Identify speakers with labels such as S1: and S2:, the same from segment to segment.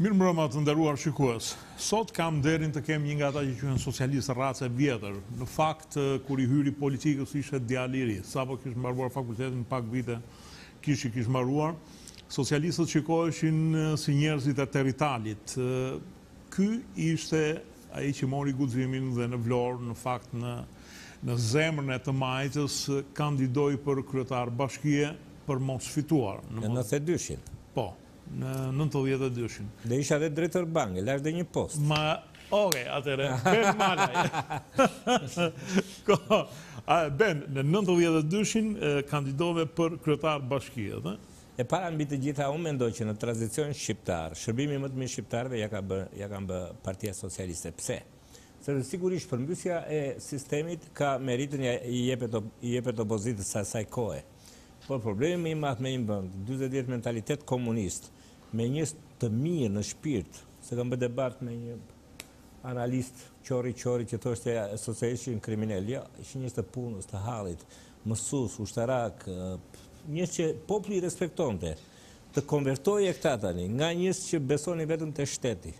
S1: Mirëmbrëma të nderuar shikues. Sot kam nderin të kem një nga ata që quhen socialistë rracë e vjetër. Në fakt, kur i hyri politikës ishte djalë i ri. Sapo kish mbaruar fakultetin, pak vite kish i kish mbaruar. Socialistët shikoheshin si njerëzit e territ a lit. Ky ishte ai që mori guximin dhe në Vlorë, në fakt në në zemrën e të majtës, kandidoi për kryetar bashkie për mos fituar.
S2: Në nëntëdhjetë e dyshin.
S1: Po, në nëntëdhjetë e dyshin.
S2: Dhe isha dhe drejtor banke, lashë dhe një post.
S1: Ma, okej, atëherë, Ben Malaj. Ben, në nëntëdhjetë e dyshin kandidove për kryetar bashkie, ëh?
S2: E para mbi të gjitha unë mendoj që në tranzicion shqiptar shërbimi më të mirë shqiptarëve ia ka bërë ia ka bërë Partia Socialiste. Pse? Sepse sigurisht përmbysja e sistemit ka meritën ia i jepet i jepet opozitës së asaj kohe. Por problemi më i madh me një vend dyzet vjet mentalitet komunist me njëz të mirë në shpirt se kam bërë debat me një analist qorri qorri që thoshte socialistët ishin kriminelë. Jo, ishin njëz të punës, të hallit. mësues, ushtarak, njerëz që populli i respektonte, të konvertoje këta tani, nga njerëz që besonin vetëm te shteti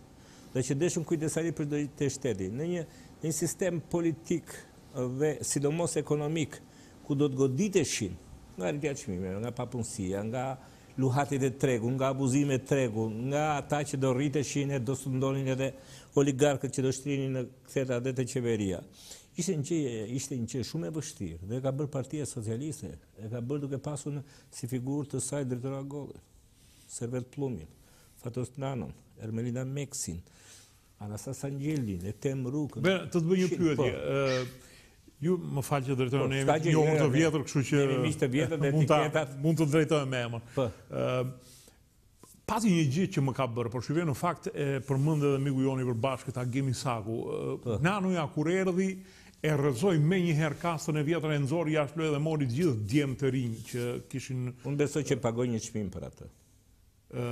S2: dhe që deshën kujdesari për çdo gjë te shteti, në një në një sistem politik dhe sidomos ekonomik, ku do të goditeshin nga rritja e çmimeve, nga papunësia, nga luhatjet e tregut, nga abuzimet e tregut, nga ata që do rriteshin e do sundonin edhe oligarkët që do shtrinin kthetrat dhe te qeveria. Ishte një gjë ishte një gjë shumë e vështirë dhe e ka bërë Partia Socialiste, e ka bërë duke pasur në si figurë të saj Dritëro Agollin, Servet Pëllumbin, Fatos Nanon, Ermelinda Meksin, Anastas Angjelin, Et'hem Rukën.
S1: Ben, të të bëj një pyetje. Po. Ë Ju më fal që i drejtohem po, jemi të njohur të vjetër, kështu që mund të mund t'i drejtohem me emër. Po. Ë Pati një gjë që më ka bërë përshtypje, në fakt e përmend edhe miku ynë i përbashkët Agim Isaku. Nanoja kur erdhi e rrëzoi menjëherë kastën e vjetër e nxori jashtë lojë dhe mori të gjithë djem të rinj që kishin
S2: Unë besoj që pagoi një çmim për atë.
S1: Ë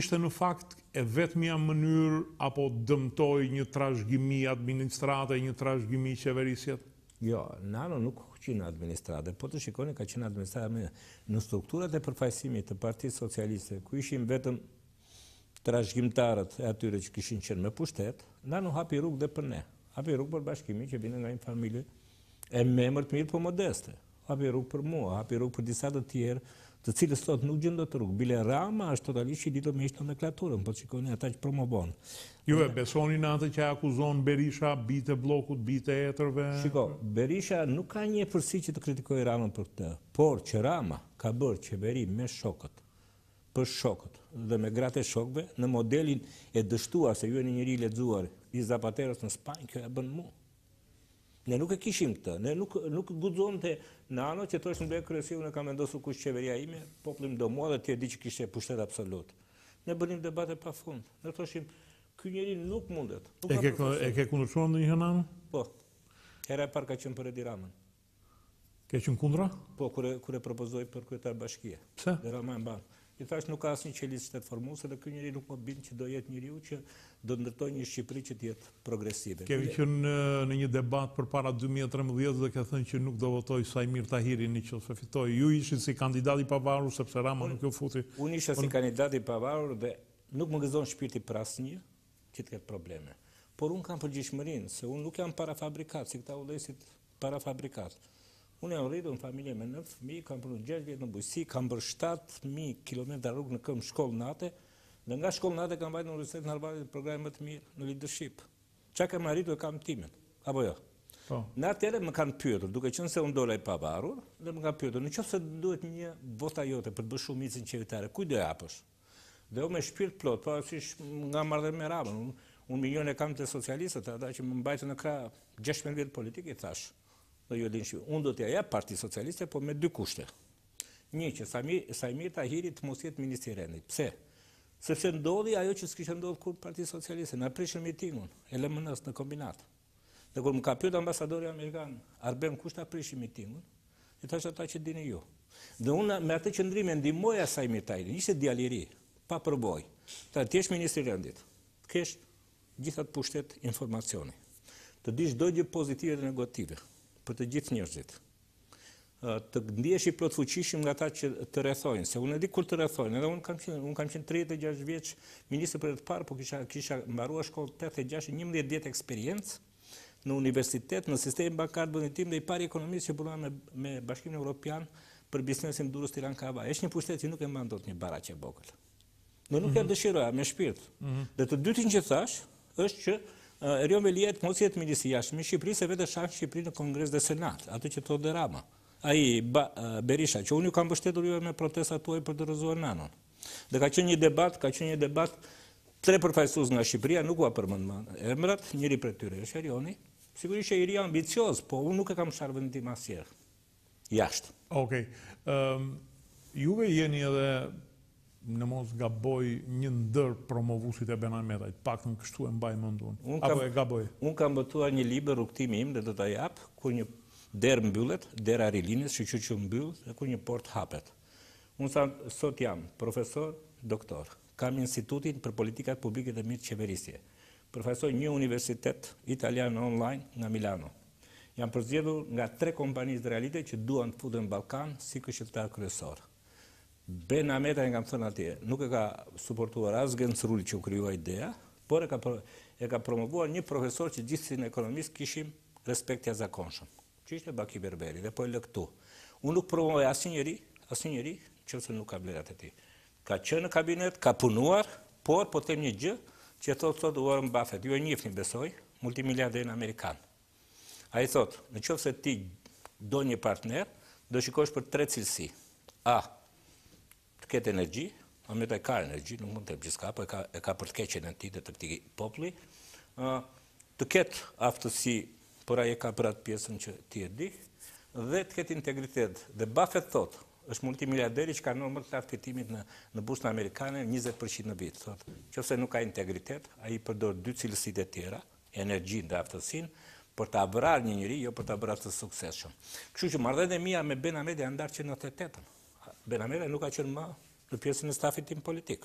S1: ishte në fakt e vetmja mënyrë apo dëmtoi një trashëgimi administrate, një trashëgimi qeverisjeje?
S2: Jo, Nano nuk ka qenë në administratë, po të shikoni ka qenë administratë më në strukturat e përfaqësimit të Partisë Socialiste, ku ishin vetëm trashëgimtarët e atyre që kishin qenë me pushtet, Nano hapi rrugë dhe për ne. Hapi rrugë për Bashkimin që vinte nga një familje me emër të mirë po modeste. Hapi rrugë për mua, hapi rrugë për disa të tjerë të cilës sot nuk gjen dot rrugë, bile Rama është totalisht i lidhur me ish nomenklaturën, po shikoni ata që promovon.
S1: Ju e besoni në atë që akuzon Berisha, bijtë e bllokut, bijtë e etërve?
S2: Shiko, Berisha nuk ka një epërsi që të kritikojë Ramën për këtë, por që Rama ka bërë qeveri me shokët, për shokët dhe me gratë e shokëve në modelin e dështuar, se ju jeni njeri i lexuar, i Zapateros në Spanjë, kjo bën mu. Ne nuk e kishim këtë, ne nuk nuk guxonte Nano që thoshte në kryesi unë kam vendosur kush qeveria ime, populli më do mua dhe ti e di që kishte pushtet absolut. Ne bënim debate pa fund. Ne thoshim ky njeri nuk mundet.
S1: Nuk e ke e ke kundërshtuar ndonjëherë Nanon?
S2: Po. Hera e parë ka qenë për Edi Ramën.
S1: Ke qenë kundra?
S2: Po, kur e, kur e propozoi për kryetar bashkie.
S1: Pse?
S2: Dhe Rama e mban mend. I thashë nuk ka asnjë qelizë shtetformuese dhe ky njeri nuk më bind që do jetë njeriu që do të ndërtojë një Shqipëri që të jetë progresive.
S1: Kemi qenë në një debat përpara dy mijë e trembëdhjetë dhe ke thënë që nuk do votoj Saimir Tahirin në qoftë se fitoj. Ju ishit si kandidat i pavarur sepse Rama nuk ju futi.
S2: Unë isha si kandidat i pavarur dhe nuk më gëzon shpirti për asnjë, që të ketë probleme. Por unë kam përgjegjshmërinë, se unë nuk jam parafabrikat, si këta udhëheqësit parafabrikat. Unë jam rritur në familje me nëntë fëmijë, kam punuar 6 vjet në bujqësi, kam bërë 7.000 km rrugë në këmbë shkollë nate, dhe nga shkollë nate kam vajtur në Universitetin e Harvardit në programin më të mirë në leadership. Ça kam arritur e kam timen, apo jo? Po. Dhe atëherë më kanë pyetur, duke qenë se unë dola i pavarur, dhe më kanë pyetur, në qoftë se duhet një vota jote për të bërë shumicën qeveritare, kujt do ia japësh? Dhe unë me shpirt plot, pavarësisht nga marrëdhënia me Ramën, unë unë mirënjohjen e kam te socialistët, ata që më mbajtën në krah 16 vjet politikë i thashë. Dhe ju e dini që unë do t'ia jap Partisë Socialiste, por me dy kushte. Një që Sami Saimir Tahiri të mos jetë ministri i rendit. Pse? Sepse ndodhi ajo që s'kishte ndodhur kurrë në Partinë Socialiste, na prishën mitingun e Lemënës në Kombinat. Dhe kur më ka pyetur ambasadori amerikan, Arben kush ta prishi mitingun? I thashë ata që dini ju. Dhe unë me atë qëndrim e ndihmoja Saimir Tahirin, ishte djalë i ri, pa përvojë. Ta të jesh ministri i rendit. Të kesh gjithë atë pushtet informacioni. Të dish çdo gjë pozitive dhe negative për të gjithë njerëzit. të ndihesh i plotfuqishëm nga ata që të rrethojnë, se unë e di kur të rrethojnë, edhe unë kam qenë, unë kam qenë 36 vjeç ministër për herë të parë, po kisha kisha mbaruar shkollën 86, 11 vjet eksperiencë në universitet, në sistemin bankar në vendin tim dhe i pari ekonomist që punoja me me Bashkimin Evropian për biznesin Durrës Tiranë Kavajë. Është një pushtet që nuk e mban dot një barakë e vogël. Dhe nuk ia mhm. dëshiroja me shpirt. Mhm. Dhe të dytin që thashë është që Erion Veliaj të mos jetë ministri i jashtëm i Shqipërisë, se vete shan Shqipërinë në Kongres dhe Senat, atë që thotë Rama. Ai Berisha, që unë ju kam mbështetur ju me protestat tuaj për të rrëzuar Nanon. Dhe ka qenë një debat, ka qenë një debat tre përfaqësues nga Shqipëria, nuk ua përmend më emrat, njëri prej tyre është Erioni. Sigurisht që i ri ambicioz, po unë nuk e kam sharë vendin tim asnjëherë. jashtë.
S1: Okej. Ëm juve jeni edhe në mos gaboj një ndër promovuesit e Ben Ahmetajt, të paktën kështu e mbaj mend unë, apo e gaboj?
S2: Unë kam botuar një libër Rrugëtimi im dhe do ta jap kur një derë mbyllet, dera e Rilindjes, shyqyr që u mbyll dhe kur një portë hapet. Unë sot jam profesor, doktor. Kam Institutin për Politikat Publike dhe Mirëqeverisje. Përfaqësoj një universitet italian online nga Milano. Jam përzgjedhur nga tre kompani izraelite që duan të futen në Ballkan si këshilltar kryesor. Ben Ahmetaj e kam thënë atje, nuk e ka suportuar as Genc Ruli që u krijua ideja, por e ka e ka promovuar një profesor që gjithsesi ne ekonomistët kishim respekt të jashtëzakonshëm, që ishte Baki Berberi dhe po e lë këtu. Unë nuk promovoj asnjë njeri, asnjë njeri, nëse nuk ka vlerat e tij. Ka qenë në kabinet, ka punuar, por po të them një gjë që thotë sot Warren Buffett, ju e njihni besoj, multimiliarderin amerikan. Ai thotë, në qoftë se ti do një partner, do shikosh për tre cilësi. A, të ketë energji, Ahmetaj ka energji, nuk mund të them që s'ka, po e ka, e ka për të keqen e tij dhe të këtij populli, të ketë aftësi, por ai e ka për atë pjesën që ti e di, dhe të ketë integritet. Dhe Buffett thotë, është multimiliarderi që ka normë të fitimit në, në bursën amerikane 20% në vit. Thotë, qoftë se nuk ka integritet, ai i përdor dy cilësitë e tjera, energjinë dhe aftësinë, për ta vrarë një njeri, jo për ta bërë të suksesshëm. Kështu që marrëdhëniet e mia me Ben Ahmetajn janë ndarë që në 98-ën. Ben Ahmetaj nuk ka qenë më në pjesën e stafit tim politik.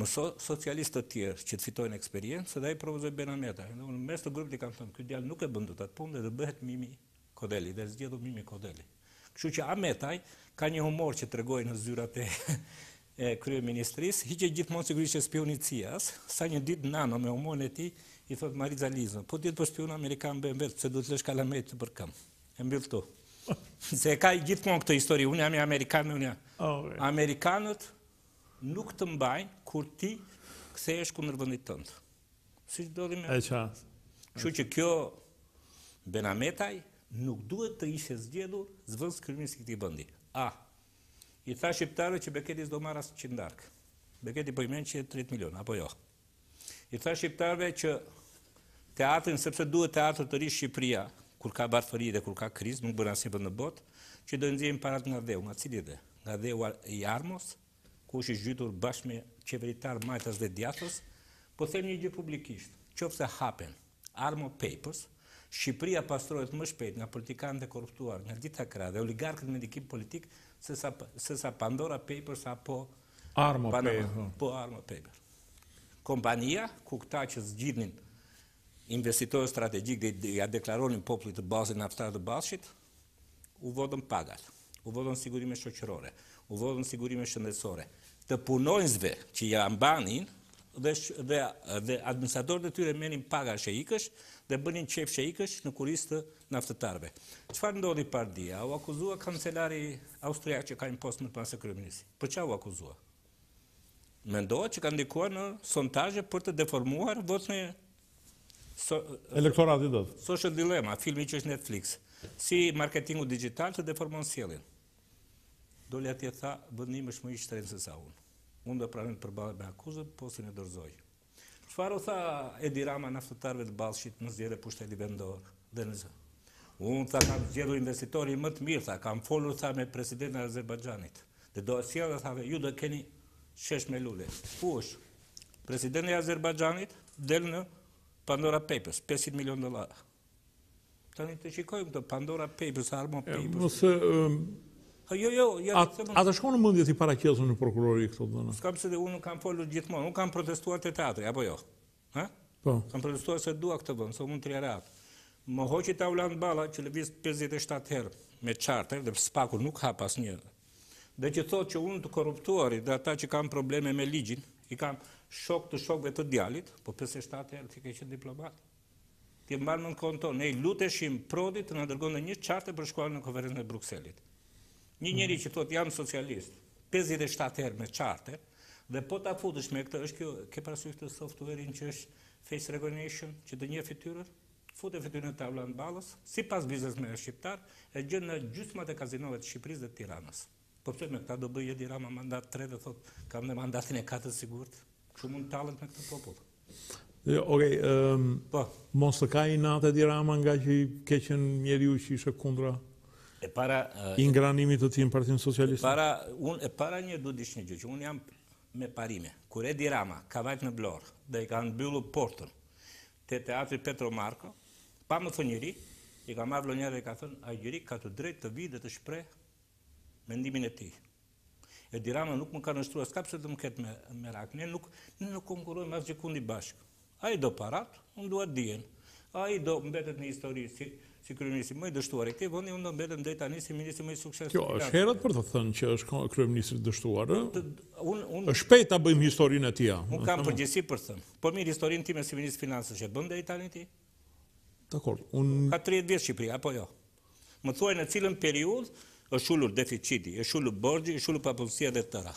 S2: Mëso socialistë të tjerë që të fitojnë eksperiencë dhe ai propozoi Ben Ahmetajn. Dhe unë në mes të grupit i kam thënë, ky djalë nuk e bën dot atë punë dhe do bëhet Mimi Kodheli dhe është zgjedhur Mimi Kodheli. Kështu që Ahmetaj ka një humor që tregoi në zyrat e e kryeministrisë, hiqej gjithmonë sikur ishte spiun i CIA-s, sa një ditë Nano me humorin e tij i thotë Mariza Linos, po ti të për spiun amerikan bëhem vetë, pse duhet të lësh kalamajtë nëpër këmbë. E mbyll këtu. Se e ka gjithmonë këtë histori, unë jam i amerikan, unë jam. Amerikanët nuk të mbajnë kur ti kthehesh kundër vendit tënd. Siç ndodhi me.
S1: E qartë.
S2: Kështu që kjo Ben Ahmetaj nuk duhet të ishte zgjedhur zëvendëskryeministër i këtij vendi. A i tha shqiptarëve që Beketi s'do marrë as qindarkë. Beketi po i merr 130 milionë, apo jo? I tha shqiptarëve që teatrin sepse duhet teatër të ri Shqipëria, kur ka varfëri dhe kur ka krizë, nuk bën asnjë vend në botë, që do nxjerrin parat nga dheu, nga cili dhe? Nga dheu i ARMO-s, ku është i zhytur bashkë me qeveritarë majtas dhe djathtas, po them një gjë publikisht, qoftë se hapen Armo Papers, Shqipëria pastrohet më shpejt nga politikanët e korruptuar, nga të dyja krahët dhe oligarkët me ndikim politik, sesa, sesa Pandora Papers apo
S1: Armo Panama.
S2: Po. po, Armo Papers. Kompania, ku këta që zgjidhnin investitorë strategjikë dhe ia deklaronin popullit të Ballshit, naftëtarëve të Ballshit, u vodhën pagat, u vodhën sigurimet shoqërore, u vodhën sigurimet shëndetësore, të punonjësve që ia mbanin dhe, dhe, dhe administratorët e tyre merrnin paga sheikësh dhe bënin qejf sheikësh në kurriz të naftëtarëve. Çfarë ndodhi pardje? U akuzua kancelari austriak që ka një post me thënë kryeministri. Për ça u akuzua? Mendohet që ka ndikuar në sondazhe për të deformuar votën e
S1: elektoratit atje.
S2: Social Dilemma, filmi që është Netflix. Si marketingu dixhital të deformon sjelljen. Doli atje tha, vendi im është më i shtrenjtë se sa unë. Unë do pranoj të përballem me akuzën, postin e dorëzoj. Çfarë u tha Edi Rama naftëtarëve të Ballshit në zgjedhjet e pushtetit vendor dhe në Unë tha kam zgjedhur investitorin më të mirë, tha, kam folur tha me presidentin e Azerbajxhanit. Dhe do e sjell tha dhe ju do e keni shesh me lule. Ku është? Presidenti i Azerbajxhanit del në Pandora Papers, 500 milion dollarë. Tani të shikojmë këto Pandora Papers, ARMO Papers.
S1: Pse,
S2: ha, jo, jo, ja,
S1: a, a të shkon në mendje t'i paraqesësh në prokurori këto të dhëna?
S2: S'ka përse edhe unë kam folur gjithmonë, unë kam protestuar te teatri, apo jo? Ha?
S1: Po.
S2: Kam protestuar se dua këtë vend, se mund të rrija rehat. Më hoqi Taulant Balla që lëviz 57 herë me charter dhe SPAK-u nuk hap asnjë. Dhe që thotë që unë të korruptuarit dhe ata që kanë probleme me ligjin, i kam shokë të shokëve të djalit, po 57 herë ti ke qenë diplomat. Ti mban mend kohën tonë, ne i luteshim Prodit të na dërgonte një charter për të shkuar në konferencën e Brukselit. Një njeri që thotë jam socialist, pesëdhjetë e shtatë herë me charter dhe po ta futësh me këtë është kjo ke parasysh këtë software-in që është face recognition që të njeh fytyrën fut fytyrën e Taulant Ballës sipas biznesmenëve shqiptarë e gjen në gjysmat e kazinove të Shqipërisë dhe të Tiranës po pse me këta do bëjë Edi Rama mandat të 3 dhe thotë kam dhe mandatin e 4 të sigurt kështu mund të tallet me këtë popull
S1: Okej, mos të ka inat Edi Rama ngaqë ke qenë njeriu që ishe kundra ingranimit të tij në Partinë Socialiste?
S2: E para, duhet të dish një gjë, që unë jam me parime. Kur Edi Rama ka vajtur në Vlorë dhe i kanë mbyllur portën te Teatri Petro Marko, pa më thënë njeri, i kam marrë vlonjatët dhe i kam thënë, ai njeri ka të drejtë të vijë dhe të shprehë mendimin e tij. Edi Rama nuk më ka nënshtruar, s'ka pse të më ketë merak. Ne nuk, ne nuk konkurrojmë asgjëkundi bashkë. Ai do paratë, unë dua dijen. Ai do mbetet në histori si, si kryeministri më i dështuar i këtij vendi, unë do mbetem deri tani si ministri më i suksesshëm.
S1: Kjo është herët për të thënë që është kryeministër i dështuar.
S2: Unë, unë,
S1: është shpejt ta bëjmë historinë e tija.
S2: Unë kam përgjegjësi për ta thënë. Po mirë, historinë time si ministër finance e bën deri tani ti?
S1: Dakor, unë...
S2: ka 30 vjet Shqipëria, apo jo? Më thuaj në cilën periudhë është ulur deficiti, është ulur borxhi, është ulur papunësia dhe të tëra.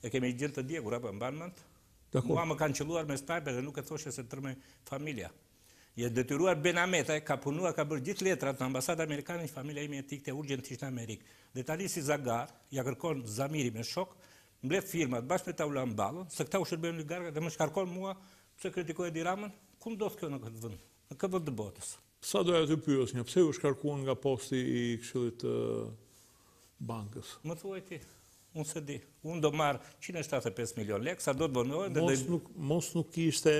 S2: E kemi gjithë të djegur, apo e mban mend? Mua më kanë qëlluar me snajper dhe nuk e thosha se trembej familja. I detyruar Ben Ametaj, ka punuar, ka bërë gjithë letrat në ambasadën amerikane, që familja ime të ikte urgjentisht në Amerikë. Dhe tani si zagar, ia kërkon Zamiri me shokë, Mbledh firmat bashkë me Taulant Ballën, se këta u shërbejnë oligarkëve dhe më shkarkon mua pse kritikoj Edi Ramën? Ku ndodh kjo në këtë vend? Në ç'vend të botës?
S1: Sa doja të pyesnja, pse ju shkarkuan nga posti i Këshillit të Bankës?
S2: Më thuaj ti. Unë se di. Unë do marr qind e shtatëdhjetë e pesë milionë lekë, sa do të vonohet dhe do
S1: i Mos nuk ishte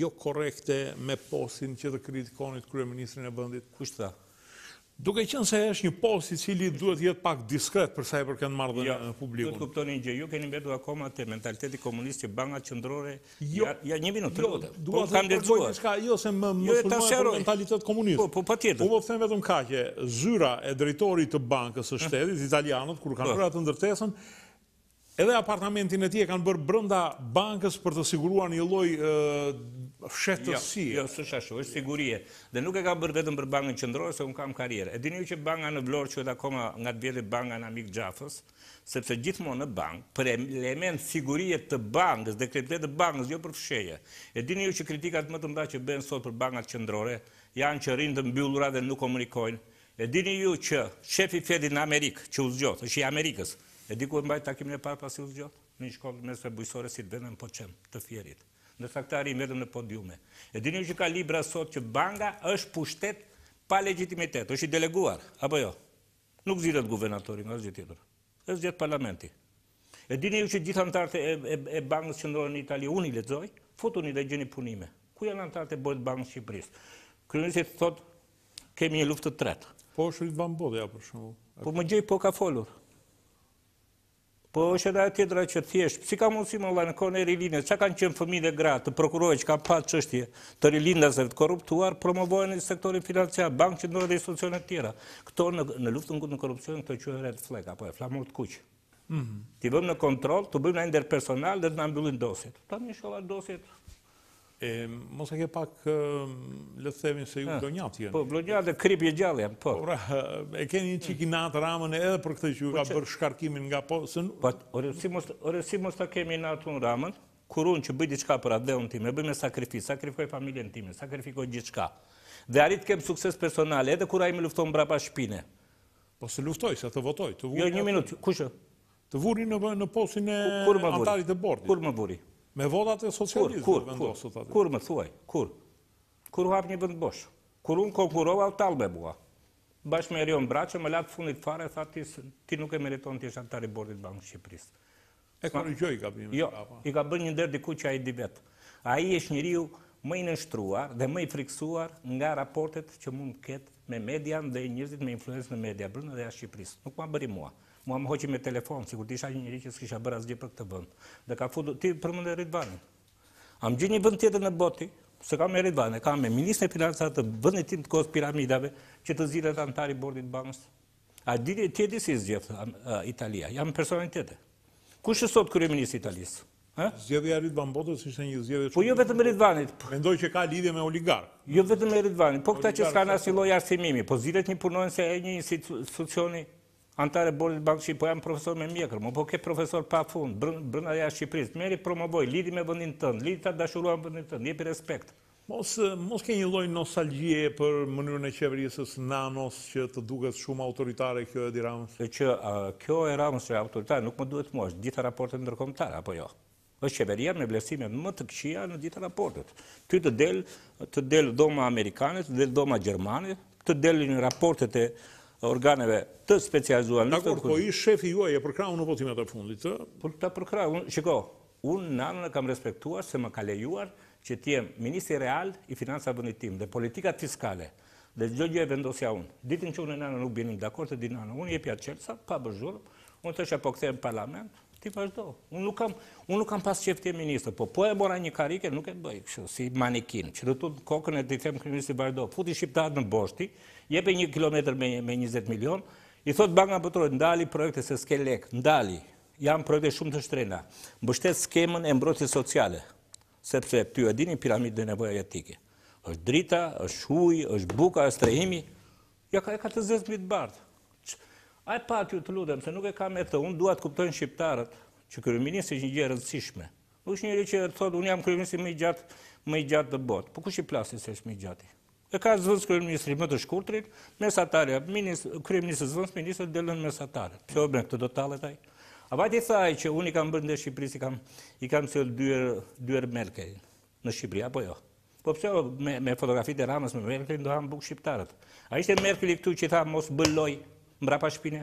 S1: jo korrekte me postin që të kritikonit kryeministrin e vendit?
S2: Kush tha?
S1: Duke qenë se është një post i cili duhet të jetë pak diskret për sa i përket marrëdhënieve
S2: me
S1: publikun.
S2: Jo, duhet
S1: të
S2: kuptoni një gjë, ju keni mbetur akoma te mentaliteti komunist që bankat qendrore janë një minutë,
S1: të
S2: lutem. Po kam lexuar.
S1: Dua të them diçka,
S2: jo se
S1: më më sulmove
S2: me
S1: mentalitet komunist.
S2: Po, po patjetër.
S1: Unë do të them vetëm kaq, zyra e drejtorit të bankës së shtetit, italianët kur kanë bërë atë ndërtesën, Edhe apartamentin e tij e kanë bërë brenda bankës për të siguruar një lloj fshehtësie.
S2: Jo, jo, s'është ashtu, është sigurie. Dhe nuk e ka bërë vetëm për Bankën Qendrore, se unë kam karrierë. E dini ju që banka në Vlorë quhet akoma nga të vjetrit Banka e Namik Xhafës, sepse gjithmonë në bankë, për elementë sigurie të bankës dhe kreditet të bankës, jo për fshehje. E dini ju që kritikat më të mëdha që bëhen sot për bankat qendrore janë që rrinë të mbyllura dhe nuk komunikojnë E dini ju që shefi i Fed-it në Amerikë që u zgjodh, është i Amerikës, e di ku e mbajti takimin e parë pasi u zgjodh? Në një shkollë të mesme bujqësore si të vemi në Poçem, të Fierit. Ndërsa këta rrinë vetëm në podiume. E dini ju që ka libra sot që banka është pushtet pa legjitimitet, është i deleguar, apo jo? Nuk zgjidhet guvernatori nga asgjë tjetër. E zgjedh parlamenti. E dini ju që gjithë anëtarët e, e, e Bankës Qendrore në Itali unë i lexoj, futuni dhe gjeni punime. Ku janë anëtarët e Bordit të Bankës Shqipërisë? Kryeministri thotë kemi një luftë të tretë.
S1: Po është Ridvan Bodja për shembull.
S2: Pa më gjej po ka folur. Po është edhe tjetra që thjesht, si ka mundësi mor vëlla, në kohën e Rilindjes, që kanë qenë fëmijë dhe gra të prokurorëve që kanë pasur çështje, Të rilindasve të korruptuar, promovohen në sektorin financiar, bankë qendrore dhe institucione të tjera. Këto në luftën kundër korrupsionit, këto quhen red flag, apo jo, flamuj të kuqë. Mhm. T'i vëmë në kontroll, të bëjmë në nder personal dhe të na mbyllin dosjet. Ta një shola dosjet.
S1: E, mos e ke pak, le të themi se ju vlonjat jeni.
S2: Po, vlonjat dhe kripë e gjallë jam, po.
S1: Ore, e keni një çikë inat Ramën edhe për këtë që ju ka bërë shkarkimin nga po...
S2: Po, ore, si mos ta kem inat unë Ramën? Kur unë që bëj diçka për atdheun tim, e bëj me sakrificë, sakrifikoj familjen time, sakrifikoj gjithçka. Dhe arrij të kem sukses personal, edhe kur ai më lufton mbrapa shpine.
S1: Po s'të luftoi, se të votoi, të vuri.
S2: Jo, një minutë, kush?
S1: Të vuri në, në postin e anëtarit të bordit.
S2: Kur më vuri?
S1: Me votat e socialistëve.
S2: Kur, kur,
S1: kur,
S2: kur më thuaj, kur? Kur u hap një vend bosh? Kur unë konkurrova, u tallët me mua. Bashkë me Erion Braçen, më latë të fundit fare, tha ti, ti nuk e meriton të jesh anëtar i bordit Bankës Shqipërisë.
S1: E korrigjoi gabimin Rama.
S2: Jo, i ka bërë një nder dikujt që ai e di vetë. Ai është njeriu më i nënshtruar dhe më i frikësuar nga raportet që mund të ketë me median dhe njerëzit me influencë në media brenda dhe jashtë Shqipërisë. Nuk ma bëri mua. Mua më hoqi me telefon, sikur të isha një njeri që s'kisha bërë asgjë për këtë vend. Dhe ka futur, ti përmende Ridvanin. A më gjen një vend tjetër në botë ti? S'e kam me Ridvanin, kam me ministrin e Financave të vendit tim të kohës së piramidave që të zgjidhet anëtar i bordit të bankës? A di ti, e di si zgjedh Italia? Janë personalitete. Kush është sot kryeministër i Italisë? Ë?
S1: Zgjedhja e Ridvan Bodes ishte një zgjedhje
S2: Po jo vetëm Ridvanit.
S1: Mendoj që ka lidhje me oligarkë.
S2: Jo vetëm e Ridvanit, po këta që s'kanë asnjë lloj arsimimi, po zgjidhet një punonjëse e një institucioni anëtare e bordit Bankës Shqi, po janë profesorë me mjekër, mo po ke profesorë pa fund, brenda jashtë Shqipërisë, merri promovoji, lidhi me vendin tënd, lidhi ta dashurojnë vendin tënd, jepi respekt.
S1: Mos mos ke një lloj nostalgjie për mënyrën e qeverisjes së Nanos që të duket shumë autoritare kjo e Edi Ramës?
S2: Që kjo e Ramës është autoritare nuk më duket mua, është të gjitha raportet ndërkombëtare apo jo? Është qeveria me vlerësimet më të këqija në të gjitha raportet. Ty të del të del dhoma amerikane, të del dhoma gjermane, të dalin raportet e organeve të specializuara në këtë.
S1: Dakor, po ish shefi juaj e përkrahu në votimet e fundit, ë?
S2: Po ta përkrah, unë shiko, Unë Nanon e kam respektuar se më ka lejuar që të jem ministër real i financave të vendit tim dhe politikat fiskale dhe çdo gjë e vendosja unë. Ditën që unë e Nano nuk binim dakord, e di Nano, unë i jepja çelësat, pa bërë zhurmë, unë thosha po kthehem në parlament, ti vazhdo. Unë nuk kam, unë nuk kam pas qejf të jem ministër, po po e mora një karrike, nuk e bëj kështu si manekin, që do tund kokën e t'i them kryeministrit vazhdo. Futi shqiptarët në borxh ti, jepe një kilometër me me 20 milion, i thot banka botërore ndali projektet se s'ke lek, ndali. Janë projekte shumë të shtrenjta. Mbështete skemën e mbrojtjes sociale, sepse ju e dini piramidën e nevojave jetike. Është drita, është uji, është buka, është strehimi. Ja ka, e ka të zezë mbi të bardhë. A e pat ju të lutem se nuk e kam me të, unë dua të kuptojnë shqiptarët që kryeministri është një gjë e rëndësishme. Nuk është një njeri që thotë unë jam kryeministri më i gjatë, më i gjatë në botë. Po kujt i plasi se është më i gjati? E ka zëvendëskryeministrin më të shkurtrin, mesatarja, kryeministër zëvendësministër del në mesatare. Pse, o me këto do të tallet ai? A vajti tha që unë i kam bërë nder Shqipërisë, i kam sjellë dy herë Merkelin në Shqipëri, apo jo? Po pse, me fotografitë e Ramës me Merkelin do hanë bukë shqiptarët? A ishte Merkeli këtu që i tha mos bëj lojë mbrapa shpine?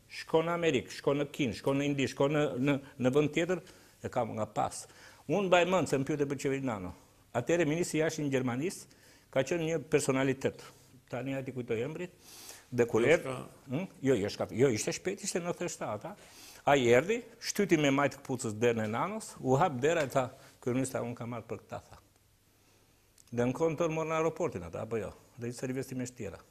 S2: Shko në Amerikë, shko në Kinë, shko në Indi, shko në në në vend tjetër, e ka nga pas. Unë mbaj mend se më pyete për qeverinë Nano. Atëherë ministri i Jashtëm i Gjermanisë ka qenë një personalitet. Tani t'ia kujtoj emrin. Dhe kur jo, erdhi, hm? jo, jo, shka, jo, ishte shpejt, ishte 97, a? Ai erdhi, shtyti me majë të këpucës derën e Nanos, u hap dera e tha, kryeministër unë kam ardhë për këta, tha. Dhe në kohën tonë morën aeroportin ata, apo jo? Dhe një seri investimesh të tjera.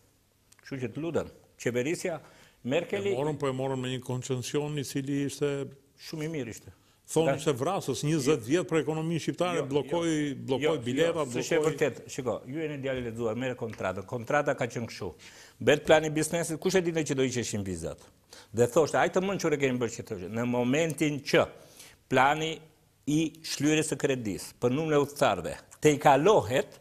S2: Kështu që të lutem, qeverisja, Merkeli...
S1: E morën, po e morën me një koncesion i cili ishte...
S2: Shumë i mirë ishte.
S1: Thonë që vrasës, 20 jo. vjet për ekonominë shqiptare, jo, jo. bllokoi biletat,
S2: bllokoi... S'është e vërtetë, shiko, ju jeni djalë i lexuar, merre kontratën, kontrata ka qenë kështu. Bëhet plani i biznesit, kush e dine që do hiqeshin vizat? Dhe thoshte, ajde domethënë që e kemi bërë që të në momentin që plani i shlyerjes së kredisë, për numrin e
S1: udhëtarëve, tejkalohet,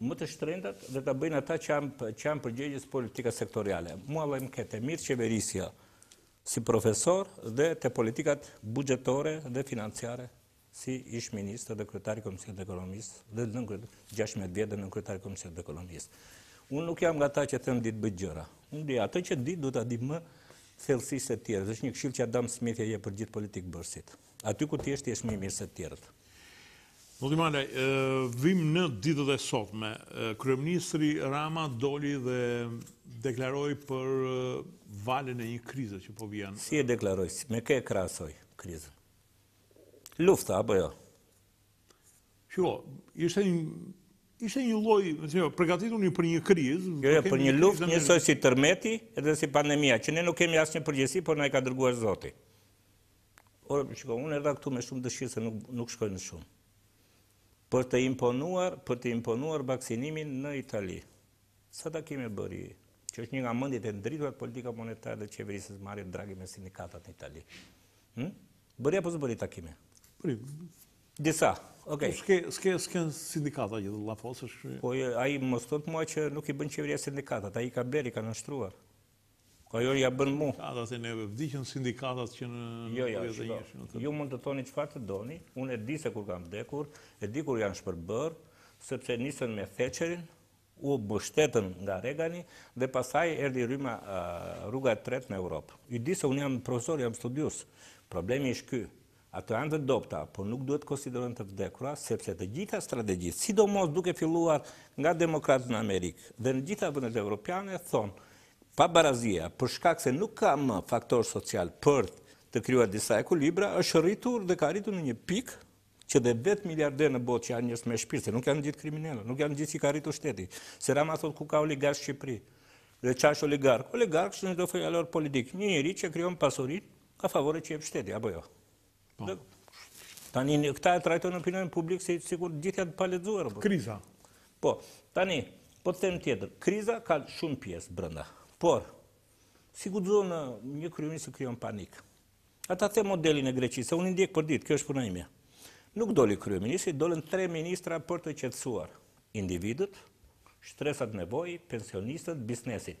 S1: më të
S2: shtrenjtat dhe ta bëjnë ata që janë përgjegjës për politikat sektoriale. Mua fjala më ka te mirëqeverisja si profesor dhe te politikat buxhetore dhe financiare si ish ministër dhe kryetar i Komisionit të Ekonomisë dhe nën... 16 vjet dhe nënkryetar i Komisionit të Ekonomisë. Unë nuk jam nga ata që them di të bëj gjëra. Unë di atë që di, duhet ta di më thellësisht se të tjerët. Është një këshillë që Adam Smith e jep për gjithë politikëbërësit. Aty ku ti je ti je më i mirë se të tjerët.
S1: Zoti Malaj, vim në ditët e sotme. Kryeministri Rama doli dhe deklaroi për valën e një krize që po vjen.
S2: Si e deklaroi? Me kë e krahasoi krizën? Lufta apo jo?
S1: Shiko, ishte një ishte një lloj, domethënë, përgatituni për një krizë,
S2: jo, jo, për një luftë njësoj si tërmeti dhe si pandemia, që ne nuk kemi asnjë përgjegjësi, por na i ka dërguar Zoti. Ore, po shiko, unë erdha këtu me shumë dëshirë se nuk nuk shkoj në shumë. Për të imponuar, për të imponuar vaksinimin në Itali. Sa takime bëri? Që është një nga mendjet e ndritura te politika monetare dhe qeverisëse, Mario Draghi me sindikatat në Itali. Hm? Bëri apo s'bëri takime?
S1: Bëri.
S2: Disa. Okej. Okay.
S1: Po, s'ke s'ke sindikata që të llafosësh.
S2: Po ai më thotë mua që nuk i bën qeveria sindikatat, ai i ka blerë, i ka nënshtruar. Ajo ja bën mu.
S1: Sindikatat te neve vdiqën sindikatat që në
S2: Jo, jo, shiko. Ju mund të thoni çfarë të doni, unë e di se kur kanë vdekur, e di kur janë shpërbërë, sepse nisën me Theçerin, u mbështetën nga Regani dhe pastaj erdhi rryma rruga e tretë në Europë. I di se unë jam profesor, jam studiues. Problemi është ky. Ato janë të dobëta, por nuk duhet të konsiderohen të vdekura, sepse të gjitha strategjitë, sidomos duke filluar nga demokratët në Amerikë dhe në gjithë vendet evropiane, thonë, Pabarazia, për shkak se nuk ka më faktorë socialë për të krijuar disa ekuilibra, është rritur dhe ka arritur në një pikë që dhe vetë miliarderë në botë që janë njerëz me shpirt, se nuk janë të gjithë kriminelë, nuk janë të gjithë që i ka rritur shteti. Se Rama thotë ku ka oligarkë në Shqipëri. Dhe çfarë është oligark? Oligark është në çdo fjalor politik, një njeri që krijon pasurinë Ka favore që jep shteti, apo jo? Po. Tani, këta e trajtojnë në opinionin publik se sikur gjithë janë të palexuar. Po.
S1: Kriza.
S2: Po, tani, po të them tjetër, kriza ka shumë pjesë brenda. Por, si guxon një kryeministër e krijon panik. Ta thashë modelin e Greqisë, se unë e ndjek për ditë, kjo është puna ime. Nuk doli kryeministri, dolën tre ministra për të qetësuar individët, shtresat në nevojë, pensionistët, biznesin.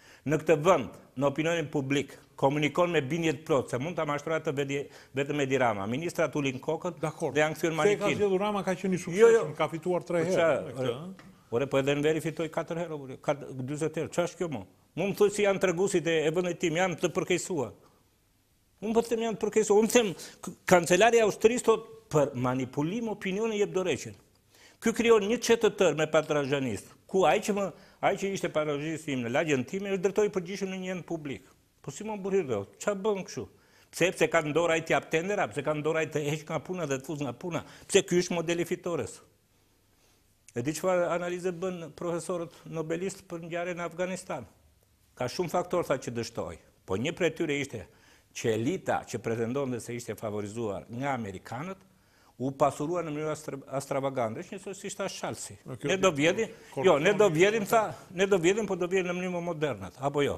S2: Në këtë vend, në opinionin publik, komunikon me bindje të plotë se mund ta mashtrojë atë vetëm Edi Rama. Ministrat ulin kokën dhe janë kthyer në
S1: manekinë. Dakord. Pse e ka zgjedhur Rama ka qenë i suksesshëm, ka fituar tre herë me këtë, ëh?
S2: Ore, po edhe Enveri fitoi katër herë, o burri, dyzet herë. Ç'është kjo, mo? Mu më thuaj si janë treguesit e vendit tim, janë të përkeqësuar. Unë po të them janë përkeqësuar, unë them kancelari i Austrisë sot për manipulim opinioni jep dorëheqjen. Ky krijon një çetë të tërë me patronazhistë, ku ai që më ai që ishte patronazhisti im në lagjen time është drejtori i përgjithshëm në një ent publik. Po si mo burrë? Ça bën kështu? Pse pse ka në dorë ai të japë tendera, pse ka në dorë ai të heqë nga puna dhe të fusë nga puna? Pse ky është modeli i fitores? E di çfarë analize bënë profesorët nobelistë për ngjarjen në Afganistan. Ka shumë faktorë tha që dështoi, po një prej tyre ishte që elita që pretendonte se ishte favorizuar nga amerikanët u pasurua në mënyrë ekstravagante, është njësoj siç tha Shalsi. Ne do vjedhim, jo, ne do vjedhim, tha, ne do vjedhim, po do vjedhim në mënyrë
S1: më moderne, apo
S2: jo?